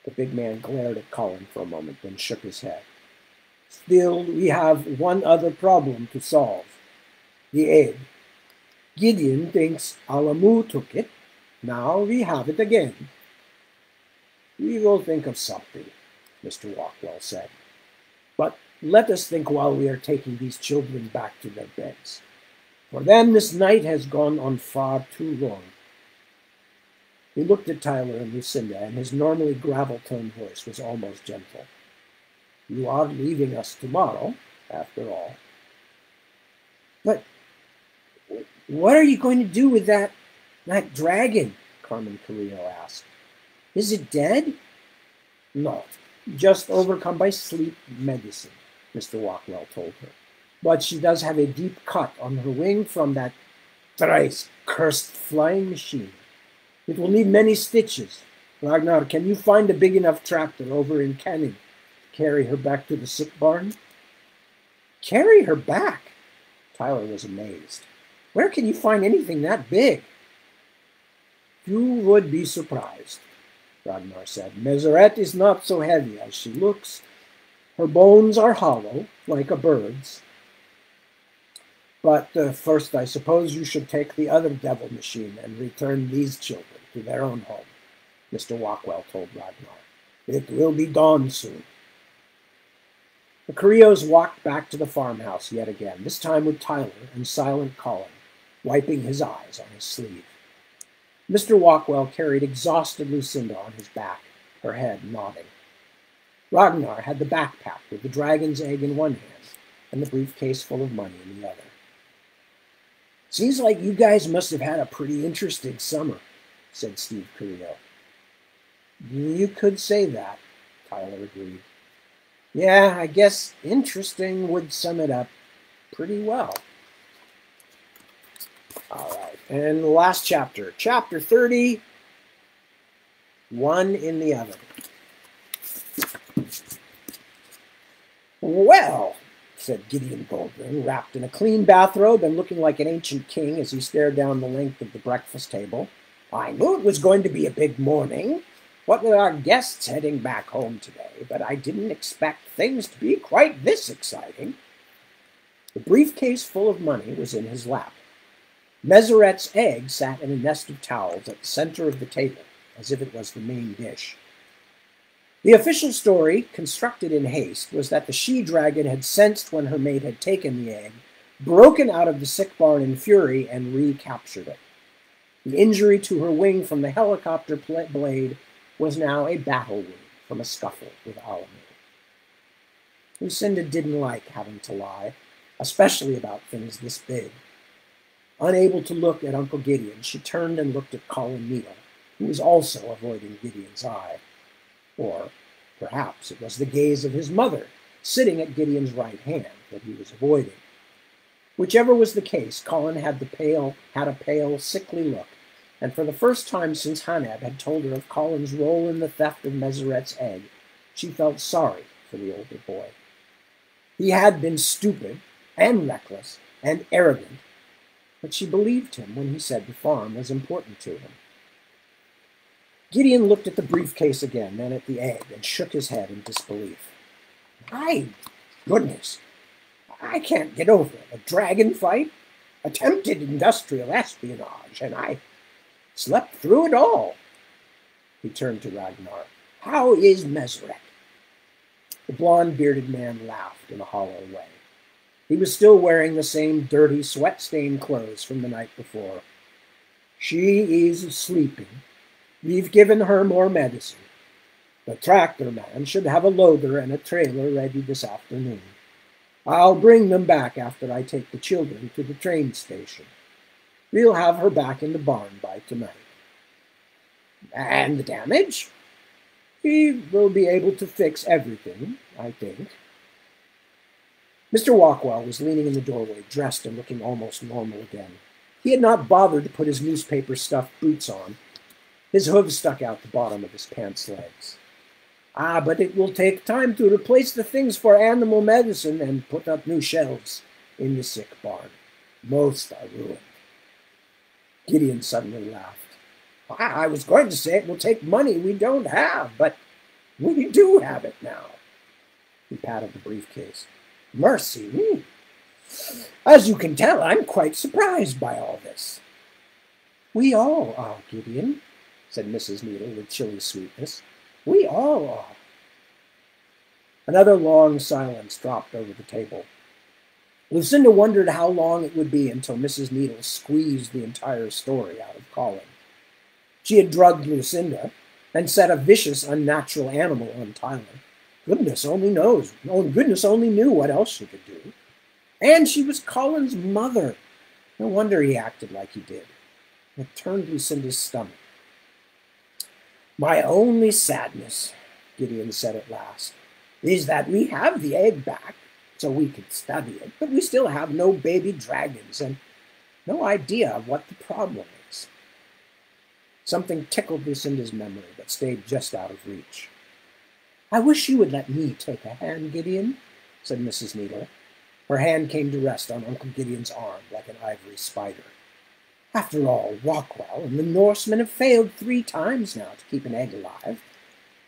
The big man glared at Colin for a moment, then shook his head. Still, we have one other problem to solve the egg. Gideon thinks Alamu took it. Now we have it again. We will think of something, Mr. Walkwell said. But let us think while we are taking these children back to their beds. For them, this night has gone on far too long. He looked at Tyler and Lucinda, and his normally gravel toned voice was almost gentle. You are leaving us tomorrow, after all. But what are you going to do with that that dragon? Carmen Carrillo asked. Is it dead? No, just overcome by sleep medicine, Mr. Walkwell told her. But she does have a deep cut on her wing from that thrice cursed flying machine. It will need many stitches. Ragnar, can you find a big enough tractor over in Canning to carry her back to the sick barn? Carry her back? Tyler was amazed. Where can you find anything that big? You would be surprised. Ragnar said. Meseret is not so heavy as she looks. Her bones are hollow, like a bird's. But uh, first, I suppose you should take the other devil machine and return these children to their own home, Mr. Walkwell told Ragnar. It will be dawn soon. The Carrillos walked back to the farmhouse yet again, this time with Tyler and silent Colin, wiping his eyes on his sleeve. Mr. Walkwell carried exhausted Lucinda on his back, her head nodding. Ragnar had the backpack with the dragon's egg in one hand and the briefcase full of money in the other. Seems like you guys must have had a pretty interesting summer, said Steve Carrillo. You could say that, Tyler agreed. Yeah, I guess interesting would sum it up pretty well. All right. And the last chapter, chapter 30, one in the oven. Well, said Gideon Goldring, wrapped in a clean bathrobe and looking like an ancient king as he stared down the length of the breakfast table. I knew it was going to be a big morning, what with our guests heading back home today, but I didn't expect things to be quite this exciting. The briefcase full of money was in his lap. Meseret's egg sat in a nest of towels at the center of the table, as if it was the main dish. The official story, constructed in haste, was that the she dragon had sensed when her mate had taken the egg, broken out of the sick barn in fury, and recaptured it. The injury to her wing from the helicopter blade was now a battle wound from a scuffle with Alamu. Lucinda didn't like having to lie, especially about things this big. Unable to look at Uncle Gideon, she turned and looked at Colin Needle, who was also avoiding Gideon's eye. Or perhaps it was the gaze of his mother, sitting at Gideon's right hand, that he was avoiding. Whichever was the case, Colin had the pale had a pale, sickly look, and for the first time since Haneb had told her of Colin's role in the theft of Meseret's egg, she felt sorry for the older boy. He had been stupid and reckless and arrogant but she believed him when he said the farm was important to him. Gideon looked at the briefcase again, then at the egg, and shook his head in disbelief. My goodness, I can't get over it. A dragon fight, attempted industrial espionage, and I slept through it all. He turned to Ragnar. How is Meseret? The blond bearded man laughed in a hollow way. He was still wearing the same dirty, sweat stained clothes from the night before. She is sleeping. We've given her more medicine. The tractor man should have a loader and a trailer ready this afternoon. I'll bring them back after I take the children to the train station. We'll have her back in the barn by tonight. And the damage? He will be able to fix everything, I think. Mr. Walkwell was leaning in the doorway, dressed and looking almost normal again. He had not bothered to put his newspaper stuffed boots on. His hooves stuck out the bottom of his pants legs. Ah, but it will take time to replace the things for animal medicine and put up new shelves in the sick barn. Most are ruined. Gideon suddenly laughed. I was going to say it will take money we don't have, but we do have it now. He patted the briefcase. Mercy me. As you can tell, I'm quite surprised by all this. We all are, Gideon, said Mrs. Needle with chilly sweetness. We all are. Another long silence dropped over the table. Lucinda wondered how long it would be until Mrs. Needle squeezed the entire story out of Colin. She had drugged Lucinda and set a vicious, unnatural animal on Tyler. Goodness only knows. Oh, goodness only knew what else she could do. And she was Colin's mother. No wonder he acted like he did. It turned Lucinda's stomach. My only sadness, Gideon said at last, is that we have the egg back so we can study it, but we still have no baby dragons and no idea of what the problem is. Something tickled Lucinda's memory, but stayed just out of reach. I wish you would let me take a hand, Gideon, said Mrs. Needle. Her hand came to rest on Uncle Gideon's arm like an ivory spider. After all, Walkwell and the Norsemen have failed three times now to keep an egg alive.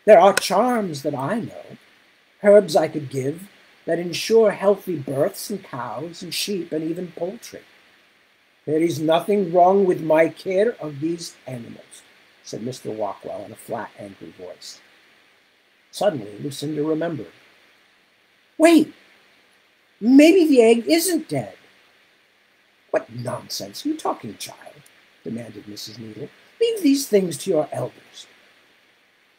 There are charms that I know, herbs I could give that ensure healthy births in cows and sheep and even poultry. There is nothing wrong with my care of these animals, said Mr. Walkwell in a flat, angry voice. Suddenly, Lucinda remembered. Wait! Maybe the egg isn't dead. What nonsense are you talking, child? demanded Mrs. Needle. Leave these things to your elders.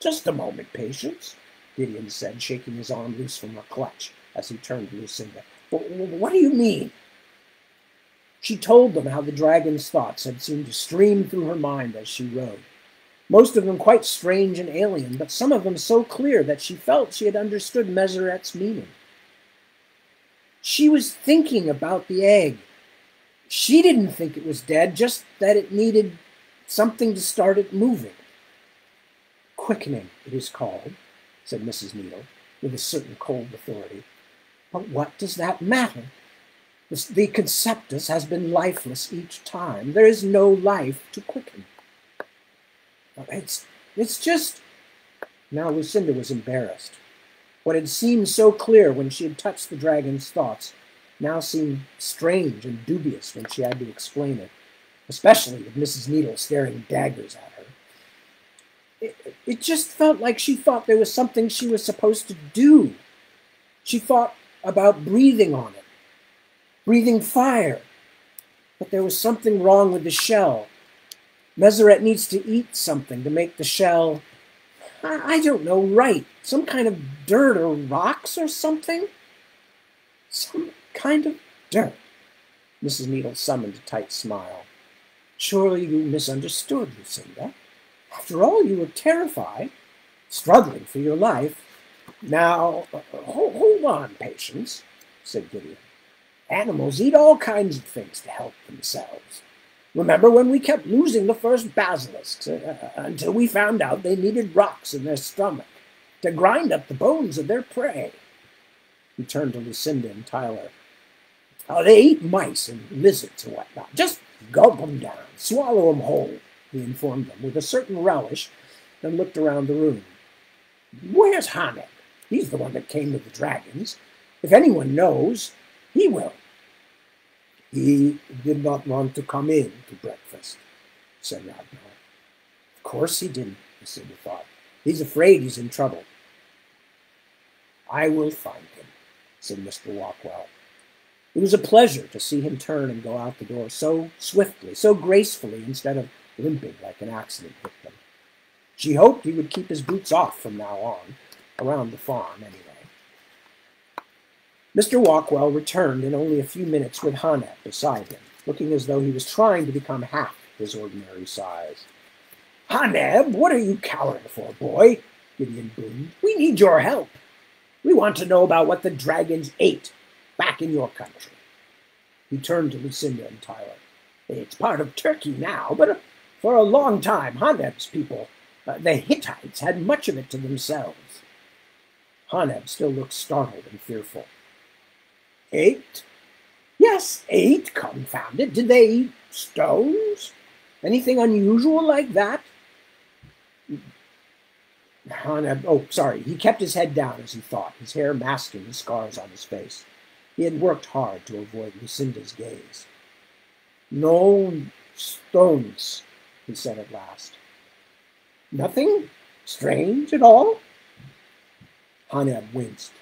Just a moment, Patience, Gideon said, shaking his arm loose from her clutch as he turned to Lucinda. What do you mean? She told them how the dragon's thoughts had seemed to stream through her mind as she rode most of them quite strange and alien, but some of them so clear that she felt she had understood Meseret's meaning. She was thinking about the egg. She didn't think it was dead, just that it needed something to start it moving. Quickening, it is called, said Mrs. Needle, with a certain cold authority. But what does that matter? The conceptus has been lifeless each time. There is no life to quicken. It's, it's just. Now Lucinda was embarrassed. What had seemed so clear when she had touched the dragon's thoughts now seemed strange and dubious when she had to explain it, especially with Mrs. Needle staring daggers at her. It, it just felt like she thought there was something she was supposed to do. She thought about breathing on it, breathing fire. But there was something wrong with the shell, Meseret needs to eat something to make the shell, I, don't know, right. Some kind of dirt or rocks or something? Some kind of dirt. Mrs. Needle summoned a tight smile. Surely you misunderstood, Lucinda. After all, you were terrified, struggling for your life. Now, hold, hold on, Patience, said Gideon. Animals eat all kinds of things to help themselves. Remember when we kept losing the first basilisks uh, uh, until we found out they needed rocks in their stomach to grind up the bones of their prey? He turned to Lucinda and Tyler. Oh, they eat mice and lizards and whatnot. Just gulp them down, swallow them whole, he informed them with a certain relish, then looked around the room. Where's Haneb? He's the one that came with the dragons. If anyone knows, he will. He did not want to come in to breakfast, said Ragnar. Of course he didn't, Lucinda thought. He's afraid he's in trouble. I will find him, said Mr. Walkwell. It was a pleasure to see him turn and go out the door so swiftly, so gracefully, instead of limping like an accident victim. She hoped he would keep his boots off from now on, around the farm anyway. Mr. Walkwell returned in only a few minutes with Haneb beside him, looking as though he was trying to become half his ordinary size. Haneb, what are you cowering for, boy? Gideon boomed. We need your help. We want to know about what the dragons ate back in your country. He turned to Lucinda and Tyler. It's part of Turkey now, but for a long time, Haneb's people, uh, the Hittites, had much of it to themselves. Haneb still looked startled and fearful. Ate? Yes, ate, confound it. Did they eat stones? Anything unusual like that? Haneb, oh, sorry, he kept his head down as he thought, his hair masking the scars on his face. He had worked hard to avoid Lucinda's gaze. No stones, he said at last. Nothing strange at all? Haneb winced.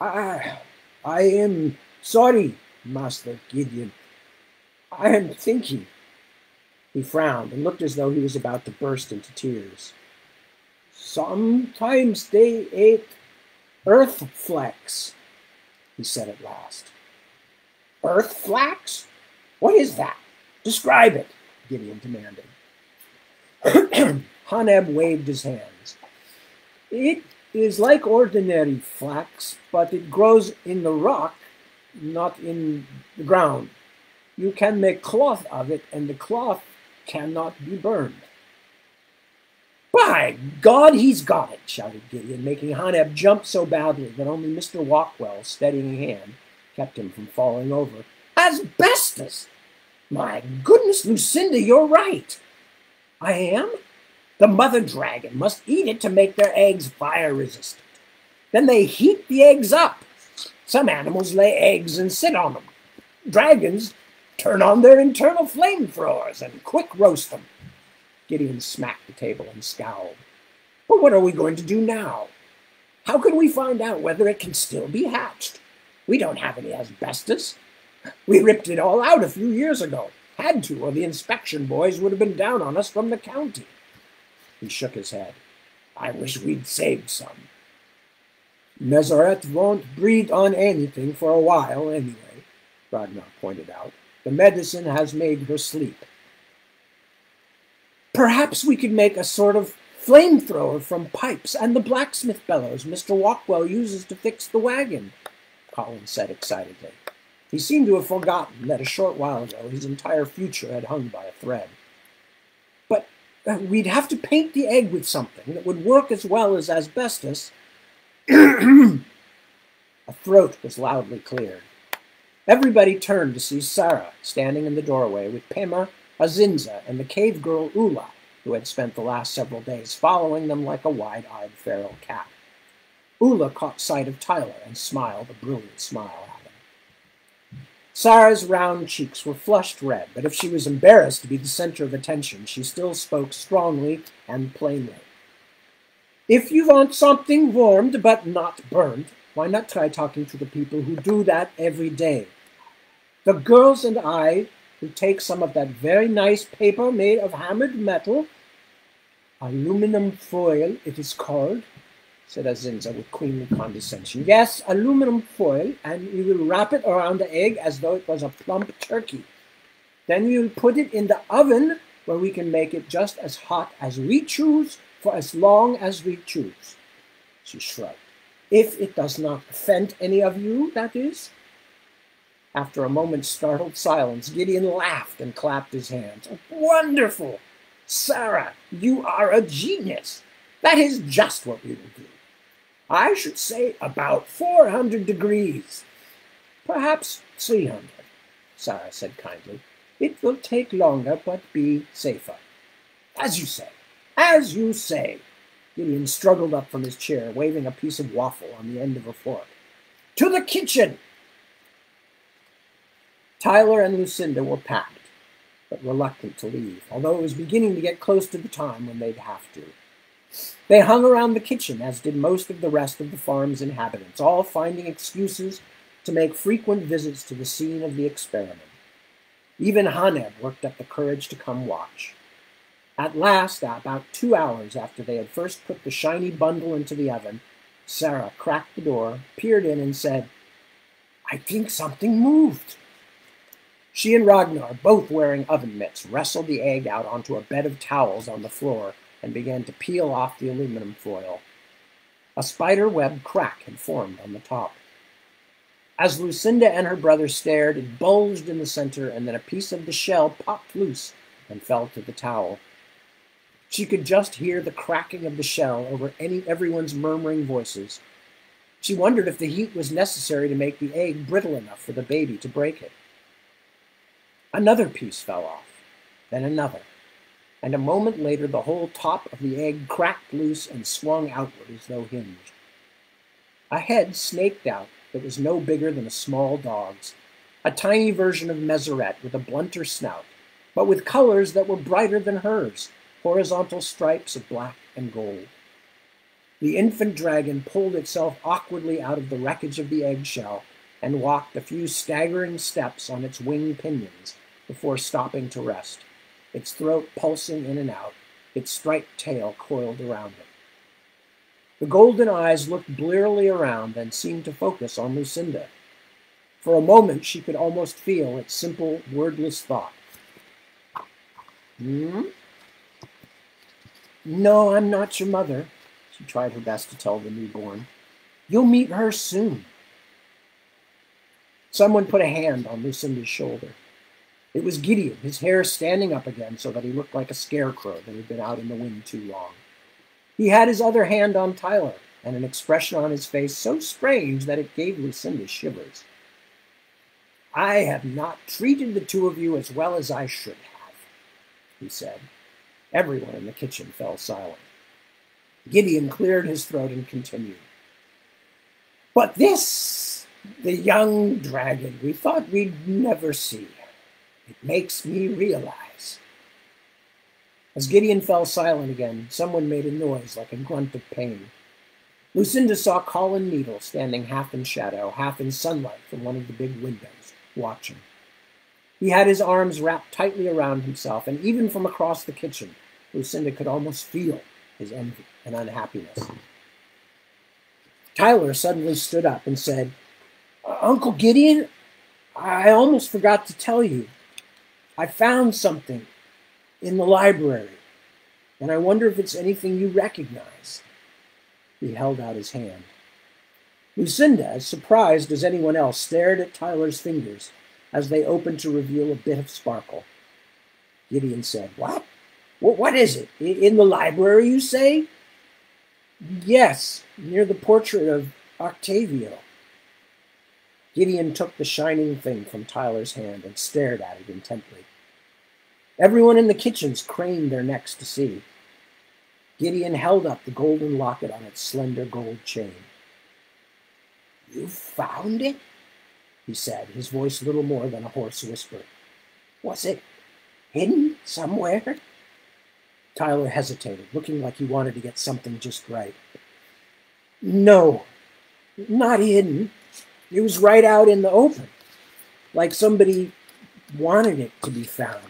I, I am sorry, Master Gideon. I am thinking. He frowned and looked as though he was about to burst into tears. Sometimes they ate earth flax, he said at last. Earth flax? What is that? Describe it, Gideon demanded. Haneb waved his hands. It is like ordinary flax, but it grows in the rock, not in the ground. You can make cloth of it, and the cloth cannot be burned. By God, he's got it, shouted Gideon, making Haneb jump so badly that only Mr. Walkwell's steadying hand kept him from falling over. Asbestos! My goodness, Lucinda, you're right. I am? The mother dragon must eat it to make their eggs fire resistant. Then they heat the eggs up. Some animals lay eggs and sit on them. Dragons turn on their internal flamethrowers and quick roast them. Gideon smacked the table and scowled. But what are we going to do now? How can we find out whether it can still be hatched? We don't have any asbestos. We ripped it all out a few years ago. Had to, or the inspection boys would have been down on us from the county. He shook his head. I wish we'd saved some. Meseret won't breed on anything for a while, anyway, Ragnar pointed out. The medicine has made her sleep. Perhaps we could make a sort of flamethrower from pipes and the blacksmith bellows Mr. Walkwell uses to fix the wagon, Collins said excitedly. He seemed to have forgotten that a short while ago his entire future had hung by a thread. But uh, we'd have to paint the egg with something that would work as well as asbestos. a throat was loudly cleared. Everybody turned to see Sarah standing in the doorway with Pema, Azinza, and the cave girl Ula, who had spent the last several days following them like a wide-eyed feral cat. Ula caught sight of Tyler and smiled a brilliant smile at him. Sarah's round cheeks were flushed red, but if she was embarrassed to be the center of attention, she still spoke strongly and plainly. If you want something warmed but not burned, why not try talking to the people who do that every day? The girls and I will take some of that very nice paper made of hammered metal, aluminum foil it is called, said Azinza with queenly condescension. Yes, aluminum foil, and we will wrap it around the egg as though it was a plump turkey. Then we will put it in the oven where we can make it just as hot as we choose for as long as we choose. She shrugged. If it does not offend any of you, that is. After a moment's startled silence, Gideon laughed and clapped his hands. Wonderful! Sarah, you are a genius. That is just what we will do. I should say about 400 degrees. Perhaps 300, Sarah said kindly. It will take longer, but be safer. As you say, as you say. Gideon struggled up from his chair, waving a piece of waffle on the end of a fork. To the kitchen! Tyler and Lucinda were packed, but reluctant to leave, although it was beginning to get close to the time when they'd have to. They hung around the kitchen, as did most of the rest of the farm's inhabitants, all finding excuses to make frequent visits to the scene of the experiment. Even Haneb worked up the courage to come watch. At last, about two hours after they had first put the shiny bundle into the oven, Sarah cracked the door, peered in, and said, I think something moved. She and Ragnar, both wearing oven mitts, wrestled the egg out onto a bed of towels on the floor and began to peel off the aluminum foil. A spider web crack had formed on the top. As Lucinda and her brother stared, it bulged in the center, and then a piece of the shell popped loose and fell to the towel. She could just hear the cracking of the shell over any everyone's murmuring voices. She wondered if the heat was necessary to make the egg brittle enough for the baby to break it. Another piece fell off, then another, and a moment later the whole top of the egg cracked loose and swung outward as though hinged. A head snaked out that was no bigger than a small dog's, a tiny version of Meseret with a blunter snout, but with colors that were brighter than hers, horizontal stripes of black and gold. The infant dragon pulled itself awkwardly out of the wreckage of the eggshell and walked a few staggering steps on its wing pinions before stopping to rest, its throat pulsing in and out, its striped tail coiled around it. The golden eyes looked blearily around and seemed to focus on Lucinda. For a moment, she could almost feel its simple, wordless thought. Hmm? No, I'm not your mother, she tried her best to tell the newborn. You'll meet her soon. Someone put a hand on Lucinda's shoulder. It was Gideon, his hair standing up again so that he looked like a scarecrow that had been out in the wind too long. He had his other hand on Tyler, and an expression on his face so strange that it gave Lucinda shivers. I have not treated the two of you as well as I should have, he said. Everyone in the kitchen fell silent. Gideon cleared his throat and continued. But this, the young dragon, we thought we'd never see. It makes me realize. As Gideon fell silent again, someone made a noise like a grunt of pain. Lucinda saw Colin Needle standing half in shadow, half in sunlight from one of the big windows, watching. He had his arms wrapped tightly around himself, and even from across the kitchen, Lucinda could almost feel his envy and unhappiness. Tyler suddenly stood up and said, uh, Uncle Gideon, I almost forgot to tell you. I found something in the library, and I wonder if it's anything you recognize. He held out his hand. Lucinda, as surprised as anyone else, stared at Tyler's fingers as they opened to reveal a bit of sparkle. Gideon said, What? What is it? In the library, you say? Yes, near the portrait of Octavio. Gideon took the shining thing from Tyler's hand and stared at it intently. Everyone in the kitchens craned their necks to see. Gideon held up the golden locket on its slender gold chain. You found it? he said, his voice little more than a hoarse whisper. Was it hidden somewhere? Tyler hesitated, looking like he wanted to get something just right. No, not hidden. It was right out in the open, like somebody wanted it to be found.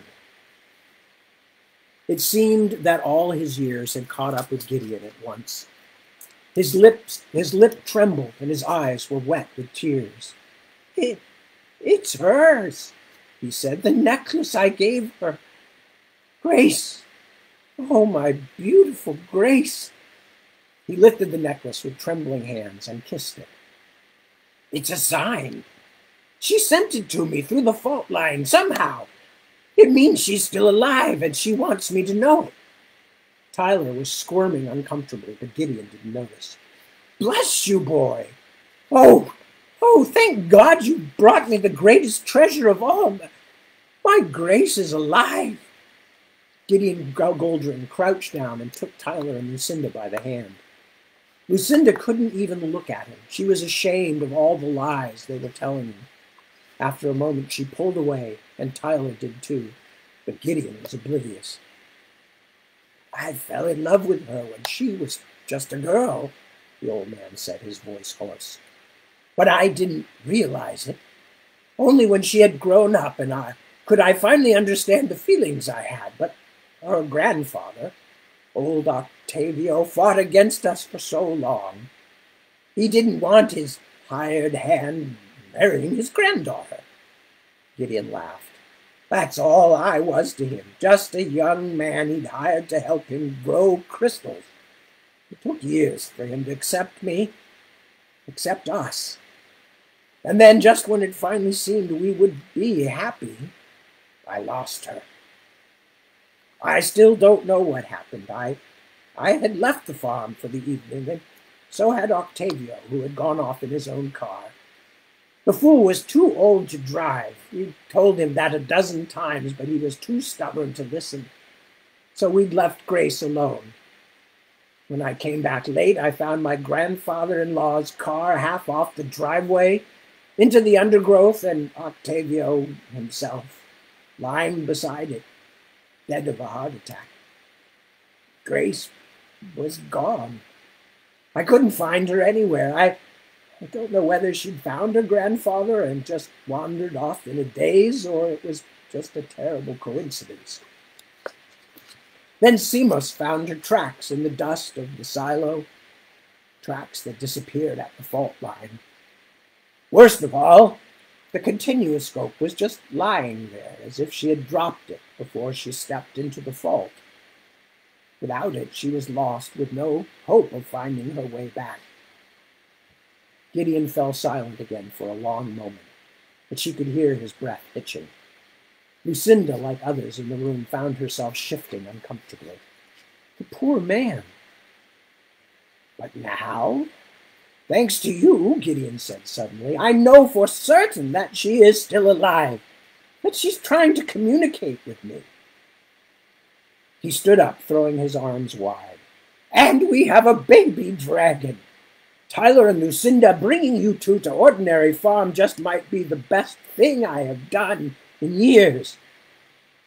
It seemed that all his years had caught up with Gideon at once. His lips, his lip trembled, and his eyes were wet with tears. It, it's hers, he said. The necklace I gave her. Grace, oh my beautiful Grace. He lifted the necklace with trembling hands and kissed it. It's a sign. She sent it to me through the fault line somehow. It means she's still alive and she wants me to know it. Tyler was squirming uncomfortably, but Gideon didn't notice. Bless you, boy. Oh, oh, thank God you brought me the greatest treasure of all. My Grace is alive. Gideon Goldring crouched down and took Tyler and Lucinda by the hand. Lucinda couldn't even look at him. She was ashamed of all the lies they were telling him. After a moment, she pulled away, and Tyler did too, but Gideon was oblivious. I fell in love with her when she was just a girl, the old man said, his voice hoarse. But I didn't realize it. Only when she had grown up and I could I finally understand the feelings I had. But her grandfather, old Octavio, fought against us for so long. He didn't want his hired hand marrying his granddaughter. Gideon laughed. That's all I was to him, just a young man he'd hired to help him grow crystals. It took years for him to accept me, accept us. And then, just when it finally seemed we would be happy, I lost her. I still don't know what happened. I, I had left the farm for the evening, and so had Octavio, who had gone off in his own car. The fool was too old to drive. We told him that a dozen times, but he was too stubborn to listen. So we'd left Grace alone. When I came back late, I found my grandfather in law's car half off the driveway into the undergrowth and Octavio himself lying beside it, dead of a heart attack. Grace was gone. I couldn't find her anywhere. I I don't know whether she'd found her grandfather and just wandered off in a daze, or it was just a terrible coincidence. Then Simos found her tracks in the dust of the silo, tracks that disappeared at the fault line. Worst of all, the continuoscope was just lying there, as if she had dropped it before she stepped into the fault. Without it, she was lost with no hope of finding her way back. Gideon fell silent again for a long moment, but she could hear his breath hitching. Lucinda, like others in the room, found herself shifting uncomfortably. The poor man. But now, thanks to you, Gideon said suddenly, I know for certain that she is still alive, that she's trying to communicate with me. He stood up, throwing his arms wide. And we have a baby dragon. Tyler and Lucinda, bringing you two to Ordinary Farm just might be the best thing I have done in years.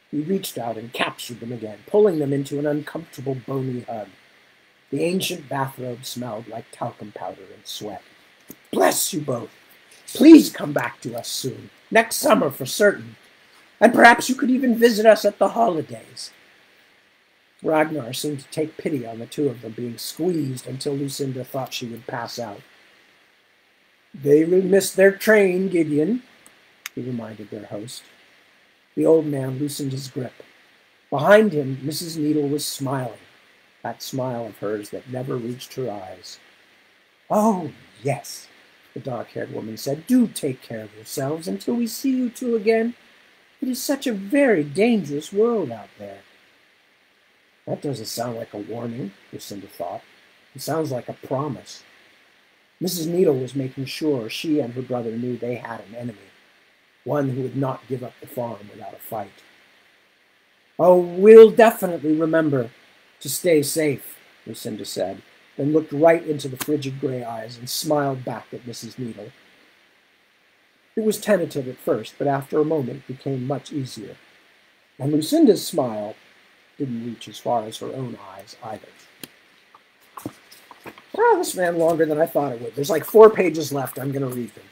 He reached out and captured them again, pulling them into an uncomfortable, bony hug. The ancient bathrobe smelled like talcum powder and sweat. Bless you both. Please come back to us soon, next summer for certain. And perhaps you could even visit us at the holidays. Ragnar seemed to take pity on the two of them being squeezed until Lucinda thought she would pass out. They will miss their train, Gideon, he reminded their host. The old man loosened his grip. Behind him, Mrs. Needle was smiling, that smile of hers that never reached her eyes. Oh, yes, the dark haired woman said. Do take care of yourselves until we see you two again. It is such a very dangerous world out there. That doesn't sound like a warning, Lucinda thought. It sounds like a promise. Mrs. Needle was making sure she and her brother knew they had an enemy, one who would not give up the farm without a fight. Oh, we'll definitely remember to stay safe, Lucinda said, then looked right into the frigid gray eyes and smiled back at Mrs. Needle. It was tentative at first, but after a moment became much easier. And Lucinda's smile didn't reach as far as her own eyes either. Well, this ran longer than I thought it would. There's like four pages left. I'm going to read them.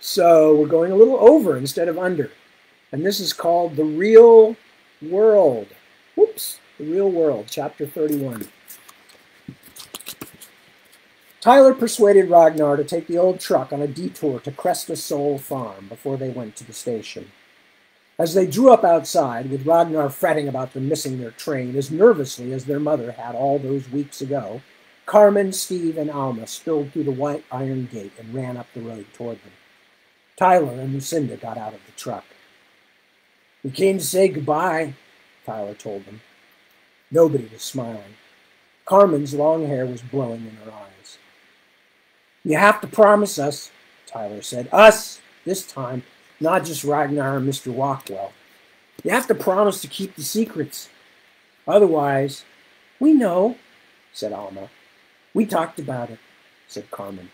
So we're going a little over instead of under. And this is called The Real World. Whoops. The Real World, Chapter 31. Tyler persuaded Ragnar to take the old truck on a detour to Cresta Sol Farm before they went to the station. As they drew up outside, with Ragnar fretting about them missing their train as nervously as their mother had all those weeks ago, Carmen, Steve, and Alma spilled through the white iron gate and ran up the road toward them. Tyler and Lucinda got out of the truck. We came to say goodbye, Tyler told them. Nobody was smiling. Carmen's long hair was blowing in her eyes. You have to promise us, Tyler said. Us, this time, not just Ragnar and Mr. Walkwell. You have to promise to keep the secrets. Otherwise, we know, said Alma. We talked about it, said Carmen.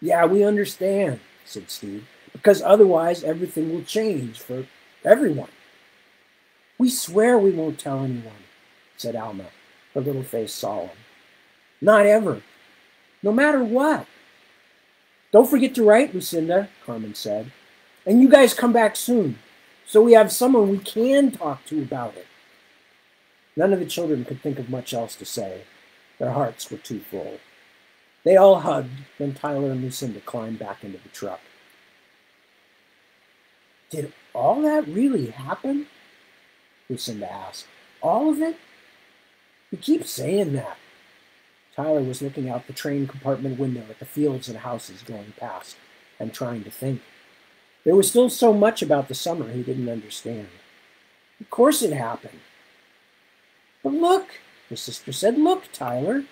Yeah, we understand, said Steve, because otherwise everything will change for everyone. We swear we won't tell anyone, said Alma, her little face solemn. Not ever, no matter what. Don't forget to write, Lucinda, Carmen said. And you guys come back soon. So we have someone we can talk to about it. None of the children could think of much else to say. Their hearts were too full. They all hugged, then Tyler and Lucinda climbed back into the truck. Did all that really happen? Lucinda asked. All of it? You keep saying that. Tyler was looking out the train compartment window at the fields and houses going past and trying to think. There was still so much about the summer he didn't understand. Of course it happened. But look, his sister said, Look, Tyler.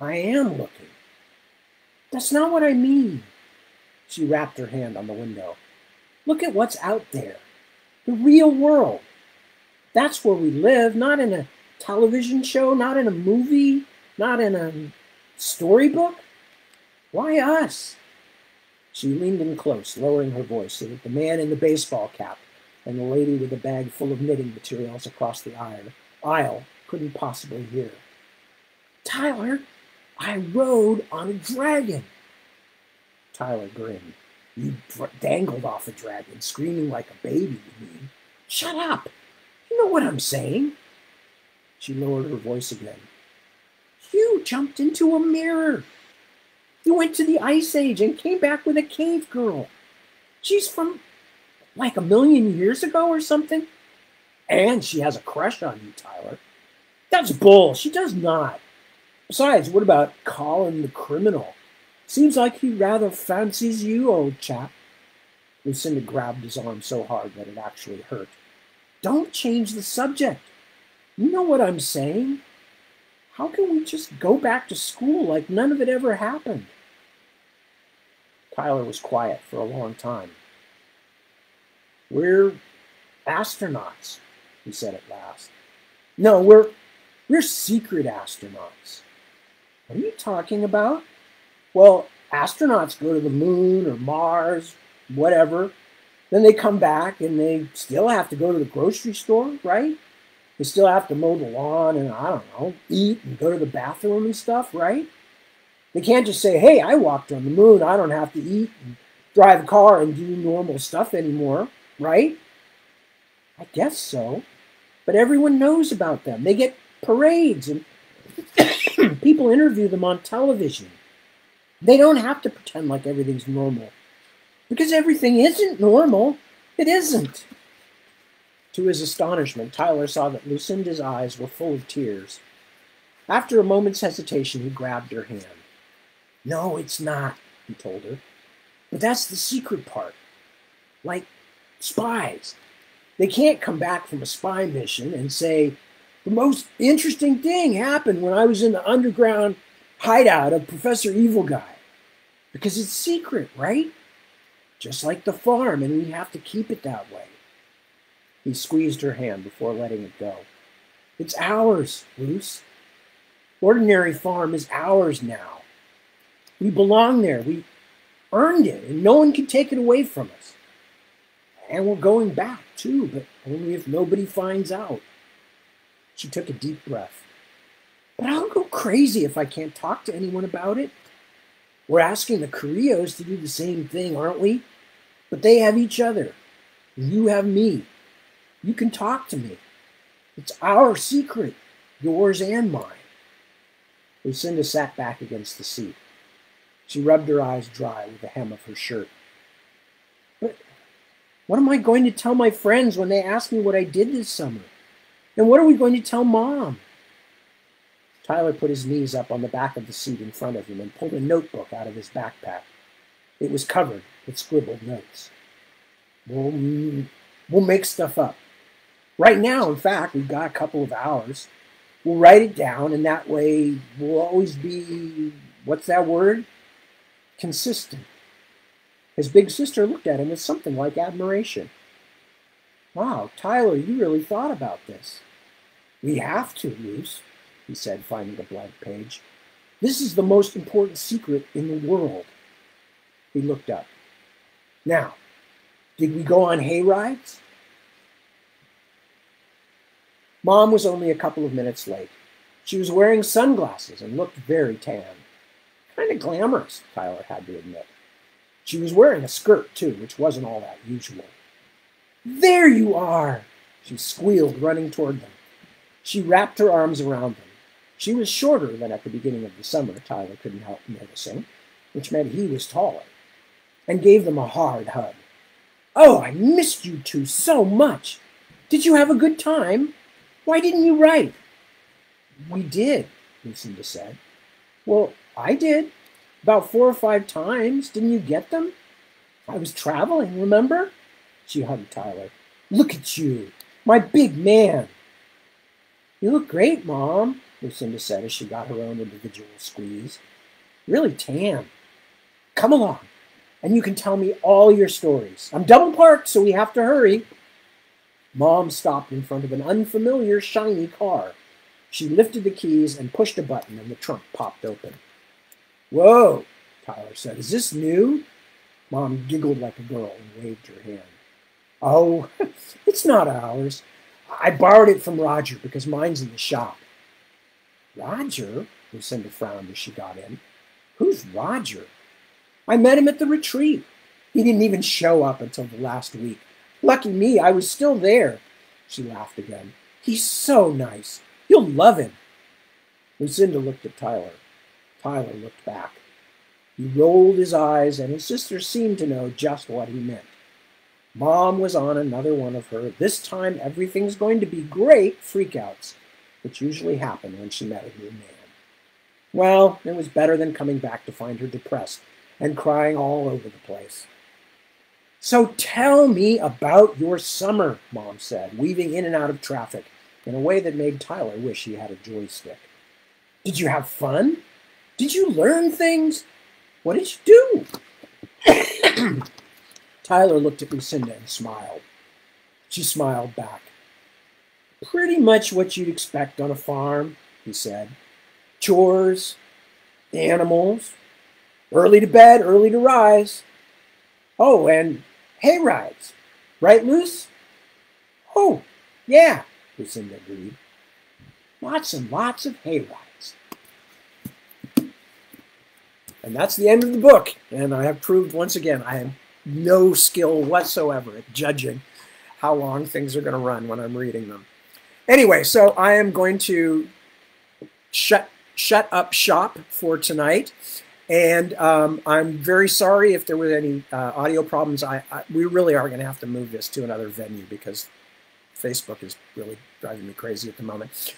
I am looking. That's not what I mean. She rapped her hand on the window. Look at what's out there. The real world. That's where we live, not in a television show, not in a movie, not in a storybook. Why us? She leaned in close, lowering her voice so that the man in the baseball cap and the lady with the bag full of knitting materials across the aisle couldn't possibly hear. Tyler, I rode on a dragon. Tyler grinned. You dangled off a dragon, screaming like a baby, you mean? Shut up! You know what I'm saying. She lowered her voice again. You jumped into a mirror. You went to the Ice Age and came back with a cave girl. She's from like a million years ago or something. And she has a crush on you, Tyler. That's bull. She does not. Besides, what about Colin the criminal? Seems like he rather fancies you, old chap. Lucinda grabbed his arm so hard that it actually hurt. Don't change the subject. You know what I'm saying? How can we just go back to school like none of it ever happened? Tyler was quiet for a long time. We're astronauts, he said at last. No, we're we're secret astronauts. What are you talking about? Well, astronauts go to the moon or Mars, whatever. Then they come back and they still have to go to the grocery store, right? They still have to mow the lawn and, I don't know, eat and go to the bathroom and stuff, right? They can't just say, hey, I walked on the moon. I don't have to eat and drive a car and do normal stuff anymore, right? I guess so. But everyone knows about them. They get parades and people interview them on television. They don't have to pretend like everything's normal because everything isn't normal. It isn't. To his astonishment, Tyler saw that Lucinda's eyes were full of tears. After a moment's hesitation, he grabbed her hand. No, it's not, he told her. But that's the secret part. Like spies. They can't come back from a spy mission and say, the most interesting thing happened when I was in the underground hideout of Professor Evil Guy. Because it's secret, right? Just like the farm, and we have to keep it that way. He squeezed her hand before letting it go. It's ours, Luce. Ordinary farm is ours now. We belong there. We earned it, and no one can take it away from us. And we're going back, too, but only if nobody finds out. She took a deep breath. But I'll go crazy if I can't talk to anyone about it. We're asking the Carrillos to do the same thing, aren't we? But they have each other. You have me. You can talk to me. It's our secret, yours and mine. Lucinda sat back against the seat. She rubbed her eyes dry with the hem of her shirt. But what am I going to tell my friends when they ask me what I did this summer? And what are we going to tell mom? Tyler put his knees up on the back of the seat in front of him and pulled a notebook out of his backpack. It was covered with scribbled notes. We'll, we'll make stuff up. Right now, in fact, we've got a couple of hours. We'll write it down, and that way we'll always be, what's that word? Consistent. His big sister looked at him with something like admiration. Wow, Tyler, you really thought about this. We have to, Luce, he said, finding a blank page. This is the most important secret in the world. He looked up. Now, did we go on hay rides? Mom was only a couple of minutes late. She was wearing sunglasses and looked very tan. Kind of glamorous, Tyler had to admit. She was wearing a skirt, too, which wasn't all that usual. There you are, she squealed, running toward them. She wrapped her arms around them. She was shorter than at the beginning of the summer, Tyler couldn't help noticing, which meant he was taller, and gave them a hard hug. Oh, I missed you two so much. Did you have a good time? Why didn't you write? We did, Lucinda said. Well, I did. About four or five times. Didn't you get them? I was traveling, remember? She hugged Tyler. Look at you, my big man. You look great, Mom, Lucinda said as she got her own individual squeeze. Really tan. Come along, and you can tell me all your stories. I'm double parked, so we have to hurry. Mom stopped in front of an unfamiliar, shiny car. She lifted the keys and pushed a button, and the trunk popped open. Whoa, Tyler said. Is this new? Mom giggled like a girl and waved her hand. Oh, it's not ours. I borrowed it from Roger because mine's in the shop. Roger? Lucinda frowned as she got in. Who's Roger? I met him at the retreat. He didn't even show up until the last week. Lucky me, I was still there. She laughed again. He's so nice. You'll love him. Lucinda looked at Tyler. Tyler looked back. He rolled his eyes, and his sister seemed to know just what he meant. Mom was on another one of her, this time everything's going to be great freakouts, which usually happen when she met a new man. Well, it was better than coming back to find her depressed and crying all over the place. So tell me about your summer, Mom said, weaving in and out of traffic in a way that made Tyler wish he had a joystick. Did you have fun? Did you learn things? What did you do? Tyler looked at Lucinda and smiled. She smiled back. Pretty much what you'd expect on a farm, he said. Chores, animals, early to bed, early to rise. Oh, and hay rides. Right, Luce? Oh, yeah, Lucinda agreed. Lots and lots of hay rides. And that's the end of the book. And I have proved once again I have no skill whatsoever at judging how long things are going to run when I'm reading them. Anyway, so I am going to shut shut up shop for tonight. And um, I'm very sorry if there were any uh, audio problems. I, I, we really are going to have to move this to another venue because Facebook is really driving me crazy at the moment.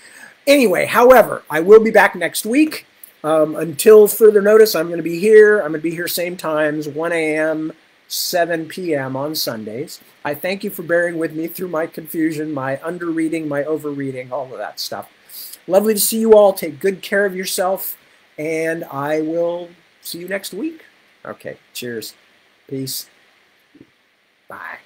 Anyway, however, I will be back next week. Um, until further notice, I'm going to be here. I'm going to be here same times, 1 a.m., 7 p.m. on Sundays. I thank you for bearing with me through my confusion, my underreading, my overreading, all of that stuff. Lovely to see you all. Take good care of yourself, and I will see you next week. Okay, cheers. Peace. Bye.